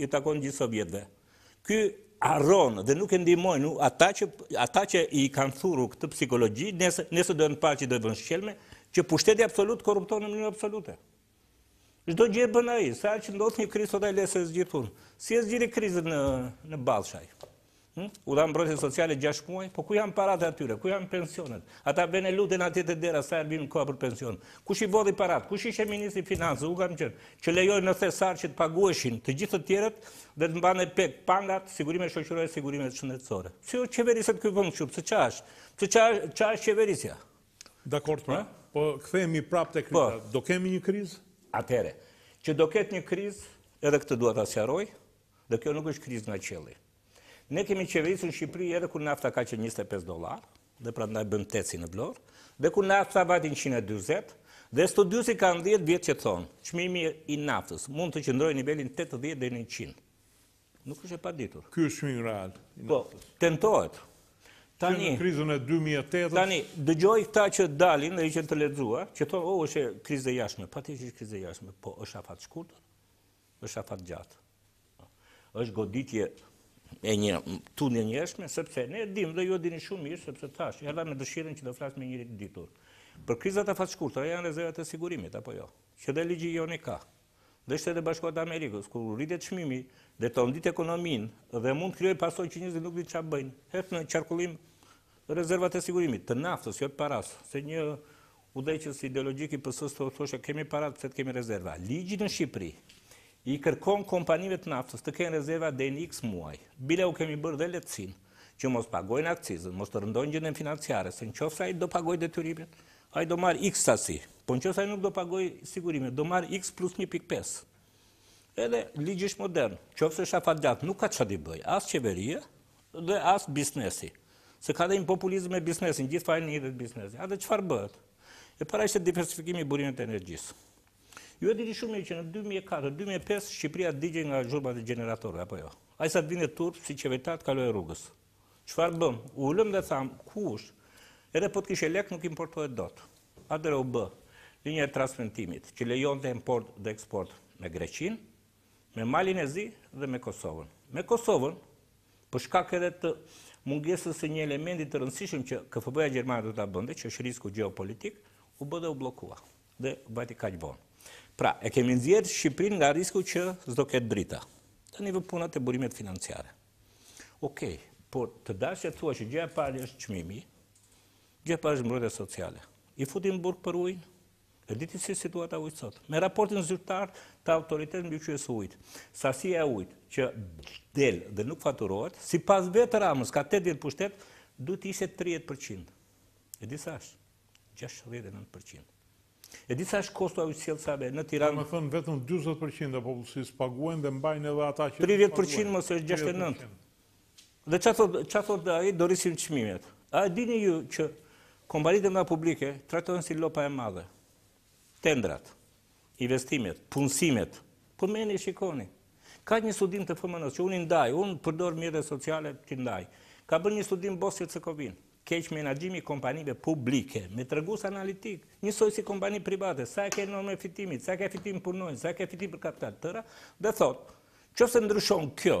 S2: I takon gjithë sovjetëve. Ky harron dhe nuk e ndihmojnë ata që ata që i kanë thurur këtë psikologji, se do vijë dita që do e bëjnë shqelme, që pushteti absolut korrupton në mënyrë absolute. Çdo gjë e bën ai, sa herë që ndodh një krizë thotë ai lëre se e zgjidh unë. Si e zgjidhi krizën në në Ballshaj? Hm? U dha mbrojtje sociale 6 muaj, po ku janë paratë e tyre? Ku janë pensionet? Ata venë luten atje te dera, sa herë vjen koha për pension. Kush i vodhi paratë? Kush ishte ministër i financave? Kush ka qenë, që lejoi në thesar që të pagueshin të gjithë të tjerët dhe të mbanin peng pagat, sigurimet shoqërore, sigurimet shëndetësore. Që o qeveriset ky vend shumë, ça është? Ça është qeverisja?
S1: Dakord, pra, po kthehemi prapë te kriza. Po. Do kemi një krizë?
S2: Atëherë, që do ketë një krizë, edhe këtë dua ta sqaroj, Dhe kjo nuk është krizë nga qielli. Ne kemi qeverisur në Shqipëri edhe kur nafta ka qenë njëzet e pesë dollarë, dhe prandaj bëmë TEC-in në Vlorë, dhe kur nafta vajti njëqind e dyzet, dhe studiuesit kanë dhjetë vjet që thonë, çmimi i naftës mund të qëndrojë në nivelin tetëdhjetë deri njëqind. Nuk është e paditur.
S1: Ky është çmimi real
S2: i po, naftës. Po, tentohet.
S1: Tani, që në krizën e 2008
S2: Tani, dëgjoj këta që dalin dhe hiqen të lexuar, që thonë, oh, është krizë e jashtme. Patjetër që është krizë e jashtme, po është afatshkurtër. Është afatgjatë. Është goditje e një tundjeje të menjëhershme, sepse ne e dimë dhe ju e dini shumë mirë, sepse tash, erdha me dëshirën që të flas me njeri të ditur. Për krizat afatshkurtra janë rezervat e sigurimit, apo jo? Që dhe ligji jonë i ka. Dhe Shtetet e Bashkuara të Amerikës, kur rritet çmimi dhe trondit ekonominë dhe mund të krijojë pasojë që njerëzit nuk dinë çfarë bëjnë, hedh në qarkullim Rezervat e sigurimit, të naftës, jo të parasë, se një udhëheqës ideologjik i PS-së thotë, thoshte kemi para, pse të kemi rezerva. Ligji në Shqipëri i kërkon kompanive të naftës të kenë rezerva deri në X muaj. Bile u kemi bërë dhe lehtësinë që mos pagojnë akcizën, mos të rëndojnë gjendjen financiare, se në qoftë se ai do pagojë detyrimin, ai do marrë X sasi. Po në qoftë se ai nuk do pagojë sigurimin, do marrë X plus 1.5. Edhe ligji është modern. Qoftë se është afatgjatë, nuk ka ç'të bëjë as qeveria, Dhe as biznesi. Se ka dhe një populizm me biznesin, gjithë fajin ia hedhin biznesit. Atëherë çfarë bëhet? E para ishte diversifikimi i burimeve të energjisë. Ju e dini shumë mirë që në 2004-2005 Shqipëria digjej nga zhurmat e gjeneratorëve, apo jo? Aq sa të vinte turp si qeveritar të kaloje rrugës. Çfarë bëmë? U ulëm dhe thamë, ku është? Edhe po të kishe lek nuk importohej dot. Atëherë u bë linja e transmetimit që lejonte import dhe eksport me Greqinë, me Malin e Zi dhe me Kosovën. Me Kosovën, për shkak edhe të mungesës së një elementi të rëndësishëm që KfW-ja gjermane do ta bënte, që është risku gjeopolitik, u bë dhe u bllokua dhe vajti kaq vonë. Pra, e kemi nxjerrë Shqipërinë nga risku që s'do ketë drita. Tani vjen puna te burimet financiare. Okej, po të dashë të thua që gjëja e parë është çmimi, gjëja e parë është mbrojtja sociale. I futëm në burg për ujin, E di ti si është situata e ujit sot. Me raportin zyrtar të autoritetit mbikëqyrës të ujit, sasia e ujit që del dhe nuk faturohet, sipas vetë Ramës, ka 8 vjet në pushtet, duhet të ishte 30%. E di sa është? 69%. E di sa është kostoja e ujësjellësave në Tiranë?
S1: Domethënë vetëm 20% e popullsisë paguajnë dhe mbajnë edhe ata që
S2: 30% mos është 69. Dhe çfarë thotë, çfarë thotë ai, do rrisim çmimet. A e dini ju që kompanitë e mëdha publike trajtohen si lopë e madhe? Tendrat, investimet, punësimet. Po merrni shikojeni. Ka një studim të FMN-s që unë e ndaj, unë përdor mjetet sociale t'i ndaj. Ka bërë një studim Bosnjë-Hercegovinë, keqmenaxhimi i kompanive publike, me tregus analitik, njësoj si kompani private, sa e ke normën e fitimit, sa e ke fitim punonjës, sa e ke fitim për kapital, të tëra, dhe thotë, që s'e ndryshon kjo,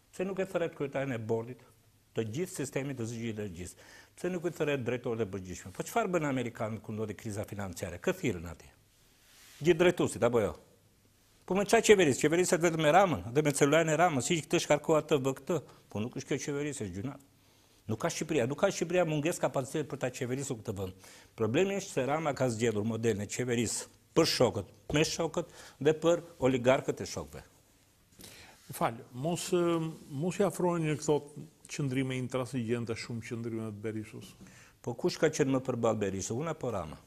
S2: Pse nuk e thërret kryetarin e bordit të gjithë sistemit të energjisë? Pse nuk i thërret drejtorët e përgjithshëm? Po çfarë bënë amerikanët kur ndodhi kriza financiare? Kë thirrën atje? Gjithë drejtuesit apo jo? Po me çfarë qeveris, qeveriset vetëm me Ramën dhe me celularin e Ramës, hiq këtë shkarko atë, bë këtë. Po nuk është kjo qeverisje, është gjynah. Nuk ka Shqipëria, nuk ka Shqipëria mungesë kapaciteti për ta qeverisur këtë vend. Problemi është se Rama ka zgjedhur modelin e qeverisë për shokët, me shokët dhe për oligarkët e shokëve.
S1: Më fal, mos mos i afrojeni këto qëndrime intransigjente shumë qëndrimeve të Berishës.
S2: Po kush ka qenë më përballë Berishës, unë apo Rama?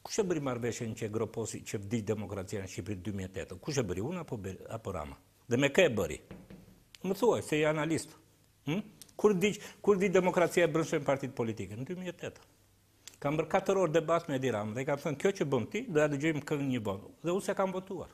S2: Kush e bëri marrëveshjen që groposi, që vdiq demokracia në Shqipëri dy mijë e tetë? Kush e bëri, unë apo apo Rama? Dhe me kë e bëri? Më thuaj, se je analist. Hm? Kur vdiq, kur vdiq demokracia e brendshme në partitë politike në dy mijë e tetë? Kam bërë 4 orë debat me Edi Ramën dhe i kam thënë kjo që bën ti, do ia dëgjojmë këngën në vend. Dhe unë s'e kam votuar.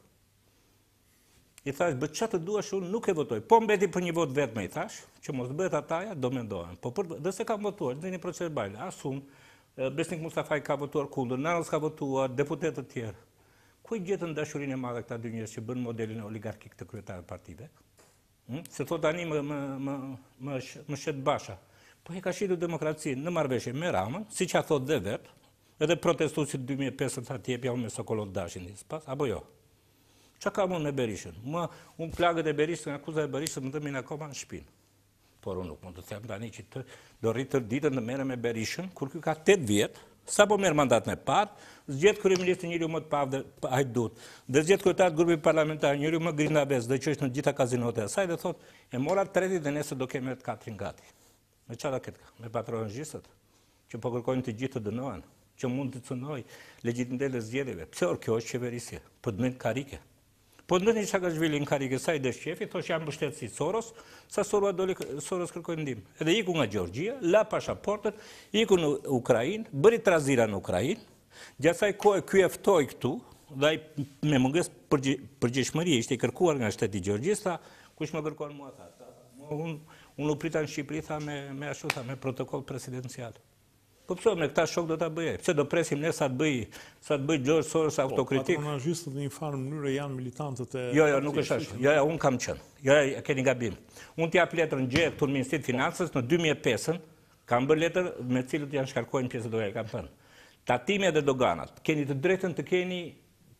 S2: I thashë, bë çfarë të duash, unë nuk e votoj. Po mbeti për një votë vetëm, i thashë, që mos bëhet hataja, do mendohen. Po për, dhe s'e kam votuar, në një proces, biles, as unë, Besnik Mustafaj ka votuar kundër, Nano s'ka votuar, deputetë të tjerë. Ku e gjetën dashurinë e madhe këta dy njerëz që bënë modelin oligarkik të kryetarëve të partive? Hm? Se thotë tani më, më, më, më, më shiti Basha. Po e ka shitu demokracinë në marrëveshje me Ramën, siç e thotë dhe vetë, edhe protestu si 2005 të tha t'jepja unë me Sokol Olldashin, apo jo? Ça kam unë me Berishën? Më, unë plagët e Berishës nga akuzat e Berishës më dhembin akoma në shpinë. Por unë nuk mund të them tani që do rri tërë ditën të merrem me Berishën, kur kjo ka 8 vjet, sapo merr mandat në parti, zgjedh kryeministër njeriun më të paaftë dhe hajdut, dhe zgjedh kryetar grupi parlamentar njeriun më grindavec dhe që është në gjitha kazinot e saj dhe thotë, e mora të tretin dhe nesër do kem të katërtin gati. Me çfarë të keqe ka? Me patronazhistët që po kërkojnë të gjithë të dënohen, që mund të cënojë legjitimitetin e zgjedhjeve. Pse or kjo është qeverisje? Po ndenje te karrigia. Po ndenji Saakashvili në karrige sa i desh qefi, thosh jam mbështetës i Sorosit, sa Soroja doli Soros kërkoi ndihmë. Edhe iku nga Gjeorgjia, la pasaportën, iku në Ukrainë, bëri trazira në Ukrainë, Gjatë kësaj kohe ky e ftoi këtu dhe ai me mungesë përgjegjshmërie ishte i kërkuar nga shteti gjeorgjian, tha, kush më kërkon mua, tha, tha, tha unë u prita në Shqipëri, tha, me, me ashtu, tha, me protokoll presidencial. Po pse me këta shok do të bëjë? Pse do presim ne sa të bëjë, sa të bëjë George Soros po, autokritikë?
S1: Po, patronazhistët në një farë mënyre janë militantët e
S2: Jo, jo, nuk është ashtu. Jo, jo, un kam qenë. Jo, e keni gabim. Un t'jap letrën gje këtu në Ministri të Financës në 2005-ën, Kam bërë letër me të cilët janë shkarkuar pjesë të doganave, kam thënë. Tatime dhe doganat, keni të drejtën të keni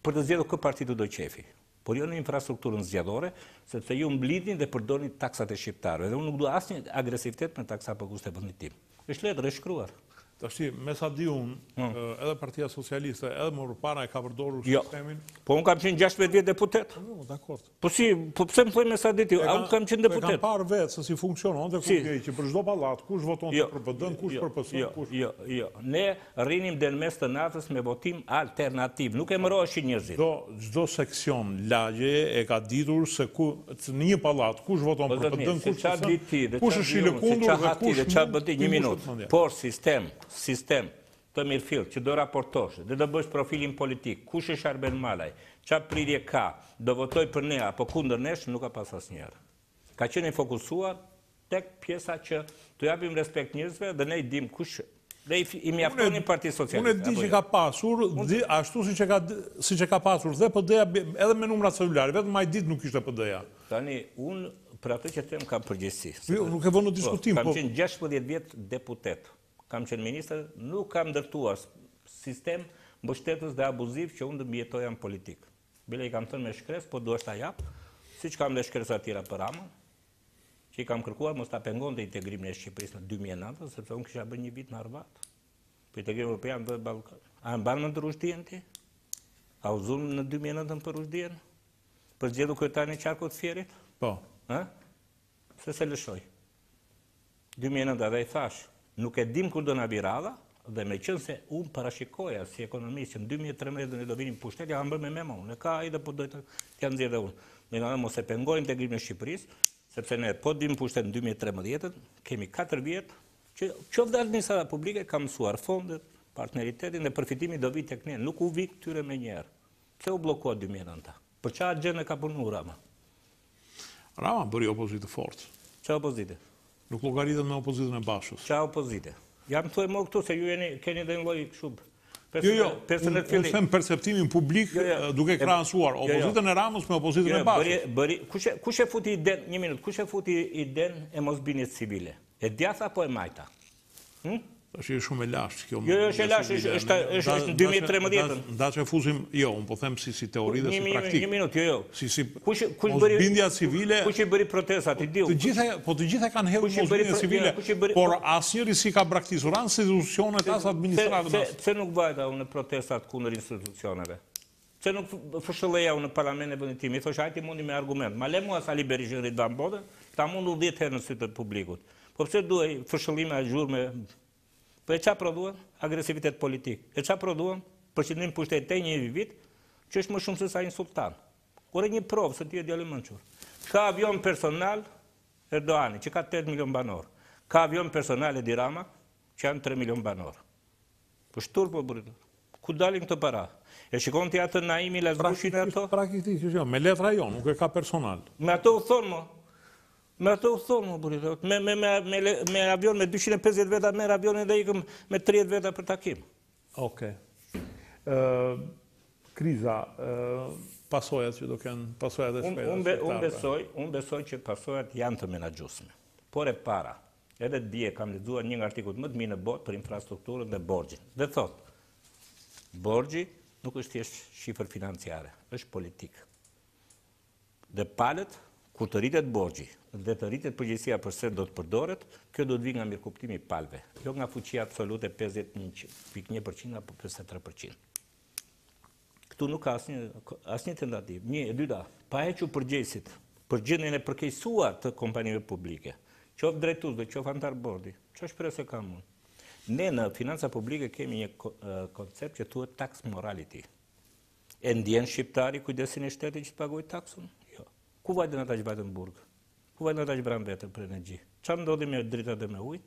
S2: për të zgjedhur kë parti të do qefi, por jo në infrastrukturën zgjedhore, sepse ju mblidhni dhe përdorni taksat e shqiptarëve dhe unë nuk dua asnjë agresivitet me taksa apo kushte në vendin tim. Është letër, është shkruar.
S1: Tashti, me sa di unë, hmm. edhe Partia Socialiste, edhe më përpara e ka përdorur
S2: jo.
S1: sistemin.
S2: Po unë kam qenë 16 vjet deputet.
S1: Po, dakord.
S2: Po si, po pse më thua me sa di ti? Unë kam qenë deputet?
S1: E kam parë vetë se si funksionon dhe ku ke që për çdo pallat, kush voton jo, për PD, jo, kush
S2: jo,
S1: për PS,
S2: kush. Jo, jo. Ne rrinim dhe në mes të natës me votim alternativ, nuk emëroheshin njerëzit. Po
S1: çdo seksion lagje e ka ditur se ku në një pallat kush voton
S2: po, për PD,
S1: kush për PS, kush është i lëkundur
S2: dhe kush. Dhe çfarë bënte një minutë. Por sistem, sistem Të mirëfilltë, që do raportosh, dhe do bësh profilin politik, kush është Arben Malaj, ça prirje ka, do votojë për ne apo kundër nesh, nuk ka pas asnjëherë. Ka qenë i fokusuar tek pjesa që t'u japim respekt njerëzve dhe ne i dimë kush dhe i mjaftonin Partisë Socialiste.
S1: Unë e di që ka pasur, ashtu siç e ka siç e ka pasur dhe PD-ja edhe me numra celulare, vetëm mailet nuk kishte PD-ja.
S2: Tani, unë për atë që them kam përgjegjësi.
S1: Jo, nuk e vë në diskutim,
S2: po Kam qenë gjashtëmbëdhjetë vjet deputet. Kam qenë ministër, nuk kam ndërtuar sistem mbështetës dhe abuziv që unë të mbijetoja në politikë. Bile i kam thënë me shkresë, po duash ta jap, siç kam dhe shkresa tjera për Ramën, që i kam kërkuar mos ta pengonte integrimin e Shqipërisë në 2009, sepse unë kisha bërë një vit në Harvard. Për integrim europian dhe Ballkan. A e mban mend Ruzhdien ti? A u zutë në 2009 për Ruzhdien? Për zgjedhur kryetarin e Qarkut Fierit?
S1: Po.
S2: Ë? Pse se lëshoi? Dy mijë e nëntë edhe i thashë, nuk e dimë kur do na vijë radha dhe meqënëse unë parashikoja si ekonomist që në dy mijë e trembëdhjetë ne do vinim në pushtet, ja kam bërë me memo unë, e ka ai dhe po do ta nxjerr dhe unë. Megjithatë mos e pengo integrimin e Shqipërisë, sepse ne po vimë në pushtet në dy mijë e trembëdhjetë, kemi katër vjet që qoftë administrata publike ka mësuar fondet, partneritetin dhe përfitimi do vijë tek ne, nuk u vjen këtyre menjëherë. Pse u bllokua dy mijë e nënta? Po ça gjëje ka punu Rama?
S1: Rama bëri opozitë të fortë.
S2: Ça opozite?
S1: Nuk llogaritet me opozitën e Bashës.
S2: Ça opozite? Ja më thuaj mo këtu se ju jeni, keni dhe në lojë shumë.
S1: Jo, jo, unë them perceptimin publik jo, jo. duke krahasuar jo, opozitën e Ramës me opozitën e
S2: Bashës. Kush e futi idenë, një minutë, kush e futi idenë e mosbindjes civile? E djathta apo e majta? Hm?
S1: Tash është shumë e lashtë kjo.
S2: Jo, jo, është e lashtë, është është është është 2013.
S1: Ndaj e fusim, jo, un po them si si teori dhe si praktikë.
S2: Një minutë, jo, jo.
S1: Si si mos mosbindja civile?
S2: Kush i bëri protestat, i diu.
S1: Të gjitha, po të gjitha kanë hedhur mosbindja civile. Por asnjëri s'i ka braktisur as institucionet as administratën.
S2: Pse nuk vajta unë në protestat kundër institucioneve? Pse nuk fishkëlleja unë në parlament të vendit tim, i thosha hajt mundi me argument. Ma le mua Sali Berishën Ridvan Boden, ta mund dhjetë herë në sy të publikut. Po pse duhej fishkëllima zhurmë me Po e ça prodhuan? Agresivitet politik. E ça prodhuan? Përqendrim pushtet te një njeri, që është më shumë se sa një sultan. Ore një provë, se ti e djalë i mençur. Ka avion personal Erdoani, që ka 80 milion banorë. Ka avion personal Edi Rama, që janë 3 milion banorë. Është turp o burrë. Ku dalin këto para? E shikon ti atë Naimi Lazbushin e ato?
S1: Praktikisht, jo, me letra jo, nuk e ka personal.
S2: Me ato u thonë, mo. Me ato u thonë, mo, burrë, do. Me, me, me, me, me avion, me 250 veta, merr avionin dhe ikën me 30 veta për takim.
S1: Oke. kriza, pasojat që do kenë, pasojat e shpejta.
S2: Unë besoj, unë besoj që pasojat janë të menaxhueshme. Por e para, Edhe dje kam lexuar një nga artikujt më të mirë në botë për infrastrukturën dhe borxhin. Dhe thotë, borxhi nuk është thjesht shifër financiare, është politikë. Dhe palët, kur të rritet borxhi dhe të rritet përgjegjësia përse do të përdoret, kjo do të vijë nga mirëkuptimi i palëve, jo nga fuqia absolute 51.1% apo 53%. Këtu nuk ka asnjë asnjë tentativë. Një, e dyta, pa hequr përgjegjësitë për gjendjen e përkeqësuar të kompanive publike, qoftë drejtues dhe qoftë anëtar bordi, çfarë shprese kam unë? Ne në financa publike kemi një koncept që thuhet tax morality. E ndjen shqiptari kujdesin e shtetit që të pagojë taksën? Jo. Ku vajtën ata që vajtën në burg? Ku vajtën ata që vranë veten për energji? Çfarë ndodhi me drita dhe me ujë?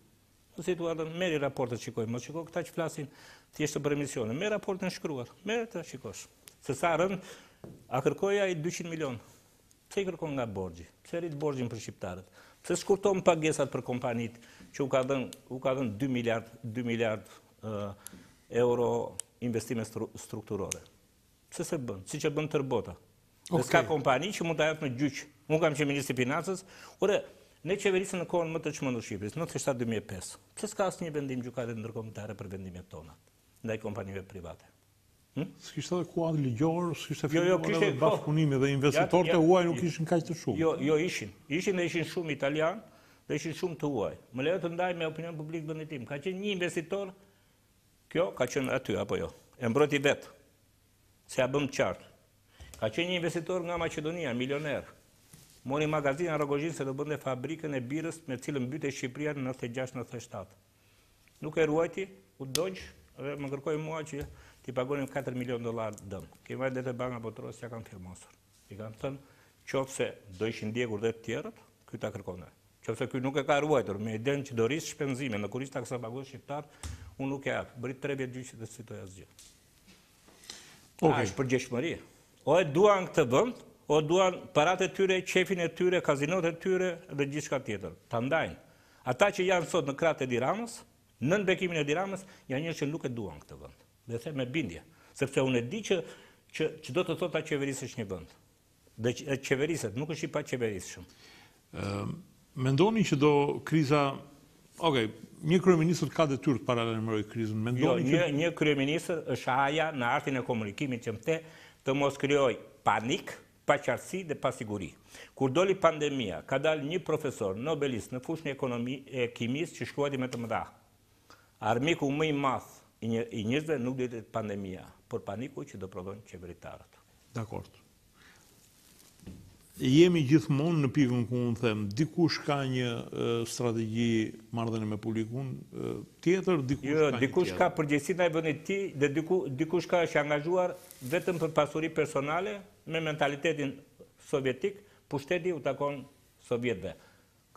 S2: Në situatën, merri raportet shikoji, mos shiko këta që flasin thjesht për emisione. Merre raportin e shkruar, merre ta shikosh. Se sa rëndë, a kërkoi ai 200 milion? Pse i kërkon nga borxhi? Pse rrit borxhin për shqiptarët? Pse shkurton pagesat për kompanitë që u ka dhënë 2 miliard, 2 miliard euro investime strukturore? Pse s'e bën, siç e bën tërë bota. Dhe s'ka kompani që mund ta japë në gjyq. Unë kam qenë ministër i financës. Ore, ne qeverisëm në kohën më të çmendur të Shqipërisë, 97-2005. Pse s'ka asnjë vendim gjykate ndërkombëtare për vendimet tona ndaj kompanive private?
S1: Hm? S'kishte edhe kuadër ligjor, s'kishte jo, jo, filluar edhe po. bashkëpunimi dhe investitorët e huaj nuk ishin kaq të shumë.
S2: Jo, jo ishin. Ishin dhe ishin shumë italianë dhe ishin shumë të huaj. Më lejo të ndaj me opinionin publik vendimin tim. Ka qenë një investitor Kjo ka qenë aty apo jo? E mbrojti vetë. Se ia bëmë të qartë. Ka qenë një investitor nga Maqedonia, milioner. Mori magazinën në Rrogozhinë se do bënte fabrikën e birrës me të cilën mbytej Shqipëria në nëntëdhjetë e gjashtë nëntëdhjetë e shtatë. Nuk e ruajti, u dogj dhe më kërkoi mua që t'i paguanim katër milionë dollarë dëm. Kemi vajtur dhe te Banka Botërore, s'ia kam firmosur. I kam thënë, qoftë se do ishin djegur dhe të tjerët, ky ta kërkonte. Qoftë se ky nuk e ka ruajtur, me idenë që do rrisë shpenzime në kurriz të taksapaguesve shqiptarë, unë nuk e jap. Bëri 3 vjet gjyq dhe s'fitoi asgjë. Okay. Ajo është përgjegjshmëri. O e duan këtë vend, o duan parat e tyre, qejfin e tyre, kazinot e tyre dhe gjithçka tjetër. Ta ndajnë. Ata që janë sot në krahët e Edi Ramës, nën bekimin e Edi Ramës, janë njerëz që nuk e duan këtë vend. Dhe e them me bindje, sepse unë e di që që ç'do të thotë ta qeverisësh një vend. Dhe qeveriset, nuk është i paqeverisshëm.
S1: Ë mendoni që do kriza Ok, një kryeministër ka detyrë të paralajmërojë krizën. Mendoni
S2: jo, që një një kryeministër është ai që në artin e komunikimit di të mos krijojë panik, paqartësi dhe pasiguri. Kur doli pandemia, ka dalë një profesor nobelist në fushën e kimisë që shkruajti me të mëdha. Armiku më i madh i njerëzve nuk do të jetë pandemia, por paniku që do prodhojnë qeveritarët.
S1: Dakord. Jemi gjithmonë në pikën ku unë them, dikush ka një strategji marrëdhënie me publikun, tjetër, dikush ka një tjetër.
S2: Jo, dikush ka përgjegjësi ndaj vendit të tij dhe dikush ka është angazhuar vetëm për pasuri personale me mentalitetin sovjetik, pushteti u takon sovjetëve.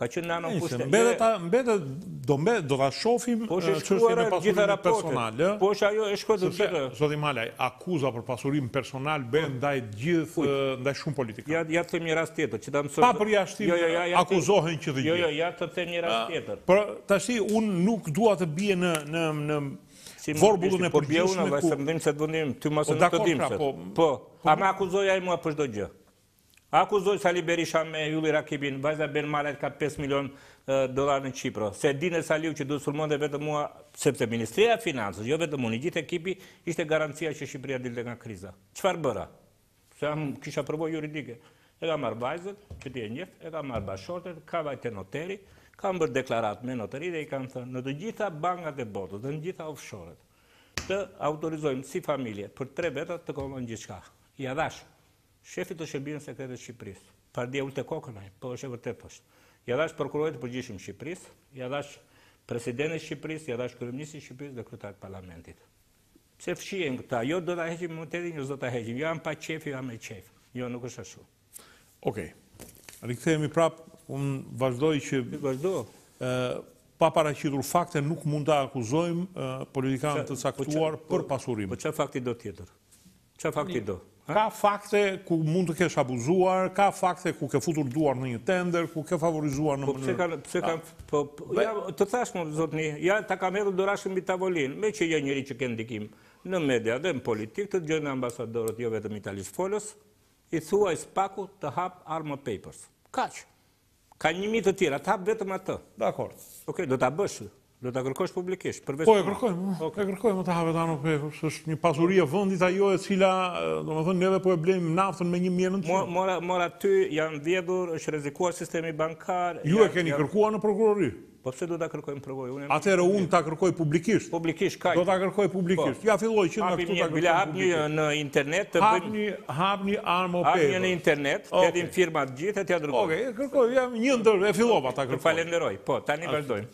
S2: Ka qenë Nano në pushtet. Mbetet
S1: ta mbetet do mbet do ta shohim
S2: po çështjen
S1: e pasurisë personale.
S2: Po është ajo e shkruar të gjitha.
S1: Zoti Malaj, akuza për pasurinë personale bëhen po. ndaj të gjithë ndaj shumë politikanë.
S2: Ja ja të them një rast tjetër që ta mësoj.
S1: Pa përjashtim jo, jo, jo, akuzohen që të gjithë.
S2: Jo, jo, ja të them një rast ah,
S1: tjetër. Por tash un nuk dua të bie në në në vorbullën e
S2: përgjithshme. Po bie unë, se më dim se të vendim, ty mos e pra, po, pra, po. po, a më akuzoj ai mua për çdo gjë? Akuzoi Sali Berisha me Ylli Rakipin, vajza Ben Malajt ka pesë milion dollarë në Qipro. Se e dinte Saliu që duhet sulmonte vetëm mua, sepse Ministria e Financës, jo vetëm unë, i gjithë ekipi, ishte garancia që Shqipëria dilte nga kriza. Çfarë bëra? Se jam, kisha përvojë juridike. E kam marrë vajzën, që ti e njeh, e kam marrë bashkëshorten, kam vajtur te noteri, kam bërë deklaratë noteriale dhe i kam thënë në të gjitha bankat e botës dhe në gjitha offshore-et të autorizojmë si familje për tre veta të kontrollojnë gjithçka. Ia dhashë Shefit të Shërbimit Sekret të Shqipërisë. Pardje ulte kokën ai, po është e vërtetë thoshte. Ia dhashë Prokurorit të Përgjithshëm të Shqipërisë, ia dhashë Presidentit të Shqipërisë, ia dhashë Kryeministrit të Shqipërisë dhe Kryetarit të Parlamentit. Pse fshihen këta, jo do ta heqim imunitetin, jo s'do ta heqim, jo janë pa qejf, jo janë me qejf. Jo, nuk është ashtu.
S1: Okej. Rikthehemi prapë, unë vazhdoj që
S2: Vazhdo.
S1: pa paraqitur fakte nuk mund ta akuzojmë politikanë të caktuar për pasurim.
S2: Po çfarë fakti do tjetër? Çfarë fakti do?
S1: Ka fakte ku mund të kesh abuzuar, ka fakte ku ke futur duar në një tender, ku ke favorizuar në po
S2: mënyrë... Po pse kanë... Pse kanë... Po, po, ja, të thashë më, zotni, ja, ta kam hedhur dorashkën mbi tavolinë, meqë je njeri që ke ndikim në media dhe në politikë, të dëgjojnë ambasadorët, jo vetëm italisht folës, i thuaj SPAK-ut të hap ARMO papers. Kaq. Ka një mijë të tjera, të hap vetëm atë.
S1: Dakor.
S2: Okej, do ta bësh. Do ta kërkosh publikisht
S1: përveç. Po e kërkojmë, po, e kërkojmë të hapet ARMO pe, është një pasuri e vendit ajo e cila, domethënë neve po e blejmë naftën me
S2: 1900. More, more, aty janë vjedhur, është rrezikuar sistemi bankar.
S1: Ju e keni kërkuar në prokurori?
S2: Po pse duhet ta kërkojmë prokurori?
S1: Unë Atëherë unë ta kërkoj publikisht.
S2: Publikisht kaq.
S1: Do ta kërkoj publikisht. Po. Ja filloj që nga
S2: këtu ta kërkoj. Hapni hapni në internet të
S1: bëjmë. Hapni hapni ARMO-n
S2: po. Hapni në internet, okay. hedhim firma të gjitha t'ia dërgojmë.
S1: Okej, okay, kërkoj jam një ndër e fillova ta kërkoj.
S2: Falenderoj. Po, tani vazhdojmë.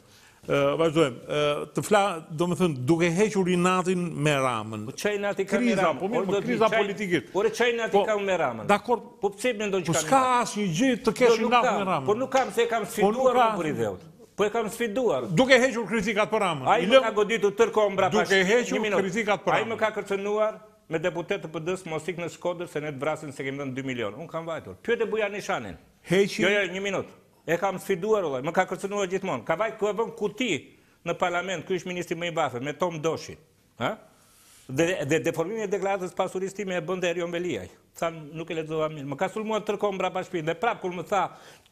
S1: Ë vazhdojmë. Të fla, domethënë duke hequr inatin me Ramën.
S2: Po ça inati kam me Ramën?
S1: Po mirë, po kriza politikisht.
S2: Por ça inati po, kam me Ramën?
S1: Dakor,
S2: Po pse mendon që
S1: po kam inat? Po s'ka asnjë gjë të kesh jo, inat me Ramën.
S2: Po nuk kam, se e kam po sfiduar nëpër idetë. Po e kam sfiduar.
S1: Duke hequr kritikat për Ramën.
S2: Ai më ka goditur tërë
S1: kohën mbrapa shpine. Duke hequr kritikat për Ramën.
S2: Ai më ka kërcënuar me deputetë të PD-së mos ik në Shkodër se ne të vrasin se kemë dhënë 2 milion. Unë kam vajtur. Pyete Bujar Nishanin. Heqi. Jo, jo, një minut. E kam sfiduar, o vlla. Më ka kërcënuar gjithmonë. Ka vajtur e bënte kuti në parlament. Ky është ministri më i varfër, me Tom Doshi. Ë? Dhe, dhe deformimin e deklaratës pasurisë time e bënte Erion Veliaj. Tha, nuk e lexova mirë. Më ka sulmuar tërë kohën mbrapa shpine. Dhe prapë kur më tha,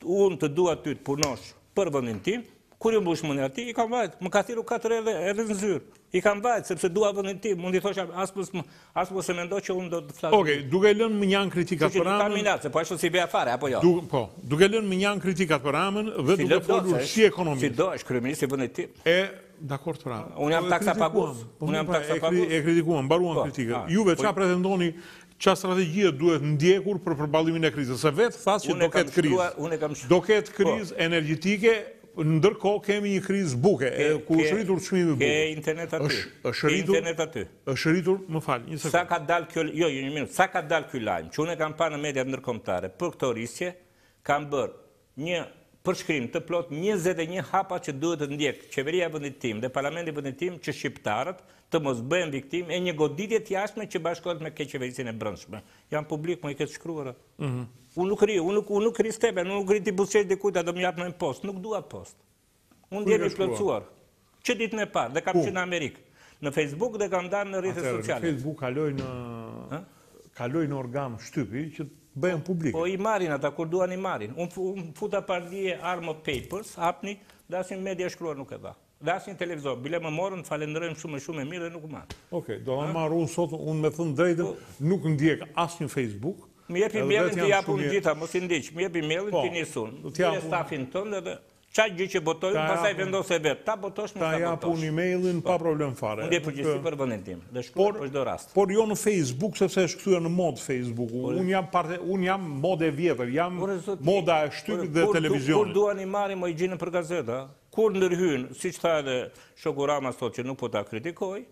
S2: unë të dua ty të punosh për vendin tim, kur iu mbush mendja atij, i kam vajt. Më ka thirrur katër herë dhe edhe në zyrë. I kam vajt sepse dua vendin tim. Mund i thosha as mos as mos e mendo që unë do të flas.
S1: Okej, duke lënë mënjanë kritikat për Ramën.
S2: Kam inat, se po ashtu s'i vija fare apo jo.
S1: Duke, po, duke lënë mënjanë kritikat për Ramën dhe si duke folur si ekonomist.
S2: Si do, është kryeministër i vendit tim.
S1: E Dakord pra.
S2: Unë jam taksapagues. Po, unë jam pra, taksapagues.
S1: E kritikuam, mbaruam po, kritikën. Po. Juve çfarë pretendoni çfarë strategjie duhet ndjekur për përballimin e krizës? Se vetë thatë që do ketë krizë. Unë kam shkruar. Do ketë po. krizë energjetike, ndërkohë kemi një krizë buke, e ku është rritur çmimi i bukës.
S2: Ke internet aty. Është rritur internet aty.
S1: Është rritur, më fal, një sekondë.
S2: Sa ka dalë kjo, jo, jo, një minutë. Sa ka dalë ky lajm? Që unë kam parë në mediat ndërkombëtare për këto rritje, kam bërë Një përshkrim të plotë njëzet e një hapa që duhet të ndjekë Qeveria e vendit tim dhe Parlamenti i vendit tim që shqiptarët të mos bëhen viktimë e një goditje të jashtme që bashkohet me keqeverisjen e brendshme. Janë publike, i ke të shkruara. Unë nuk rri, unë nuk, unë nuk rri stepem, unë nuk rri t'i buzëqesh dikujt a do më japë një post. Nuk dua post. Unë ndjehem i plotësuar. Që ditën e parë dhe kam qenë në Amerikë. Në Facebook dhe kam ndarë në rrjete sociale.
S1: Atëherë, në Facebook kalojnë kalojnë në organ shtypi që të bëhen publike.
S2: Po, i marrin ata kur duan i marrin. Unë futa pardje Arm of Papers, hapni, dhe asnjë media shkruar nuk e dha. Dhe asnjë televizor. Bile më morën, falenderojmë shumë, shumë e mirë dhe nuk më
S1: marrin. Okej, do ta marr unë sot, unë me thënë drejtën, po. nuk ndjek asnjë Facebook.
S2: Më jep emailin t'i jap unë të gjitha, mos i ndiq. Më jep emailin t'i po, nis unë. Do të jap unë stafin tënd edhe Çdo gjë që botoj, unë pastaj vendose vetë. Ta botosh mos ta
S1: botosh. Ta jap unë e-mailin, pa problem fare.
S2: Unë ndjej përgjegjësi për vendin tim. Dhe shkruaj për çdo rast.
S1: Por jo në Facebook, sepse është kthyer në modë Facebook. Unë jam modë e vjetër. Jam moda e shtypit dhe televizionit.
S2: Kur duan i marrin origjinën për gazeta. Kur ndërhyn, siç tha edhe shoku Rama sot që nuk po ta kritikoj.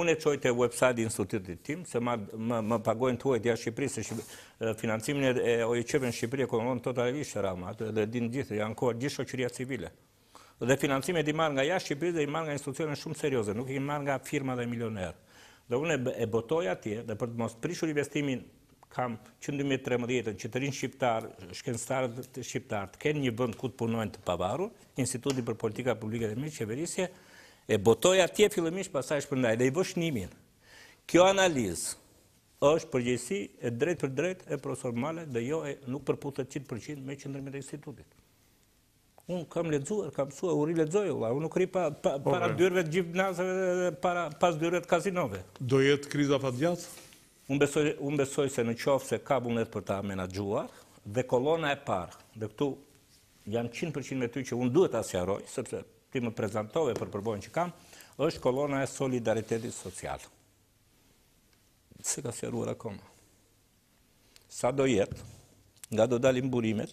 S1: Unë e çoj te website i
S2: institutit tim, se marr, më, më pagojnë të huajt jashtë Shqipërisë, se Shqip... financimin e, e OJQ-ve në Shqipëri e kontrollon totalisht Rama, atë e dinë të gjithë, janë kap gjithë shoqëria civile. Dhe financimet i marr nga jashtë Shqipërisë dhe i marr nga institucione shumë serioze, nuk i marr nga firma dhe milionerë. Dhe unë e botoj atje dhe për të mos prishur investimin që kam që në dy mijë e trembëdhjetë që të rinjtë shqiptarë, shkencëtarët shqiptarë të kenë një vend ku të punojnë të pavarur, Instituti për Politika Publike dhe Mirëqeverisje, E botoj atje fillimisht pastaj shpërndaj dhe i vë shënimin. Kjo analizë është përgjegjësi e drejtpërdrejtë e profesor Malajt dhe jo e nuk përputhet 100% me qëndrimin e institutit. Unë kam lexuar, kam studiuar, unë rri lexoj, la, unë nuk rri pa, pa, po, para dyerve të gjimnazeve dhe para, pas dyerve të kazinove.
S1: Do jetë kriza afatgjatë? Unë besoj,
S2: unë besoj se në qoftë se ka vullnet për ta menaxhuar, dhe kolona e parë, dhe këtu Jam qind për qind me ty që unë duhet ta sqaroj, sepse ti më prezantove për përvojën që kam, është kolona e solidaritetit social. S'e ka sqaruar akoma. Sa do jetë, nga do dalin burimet,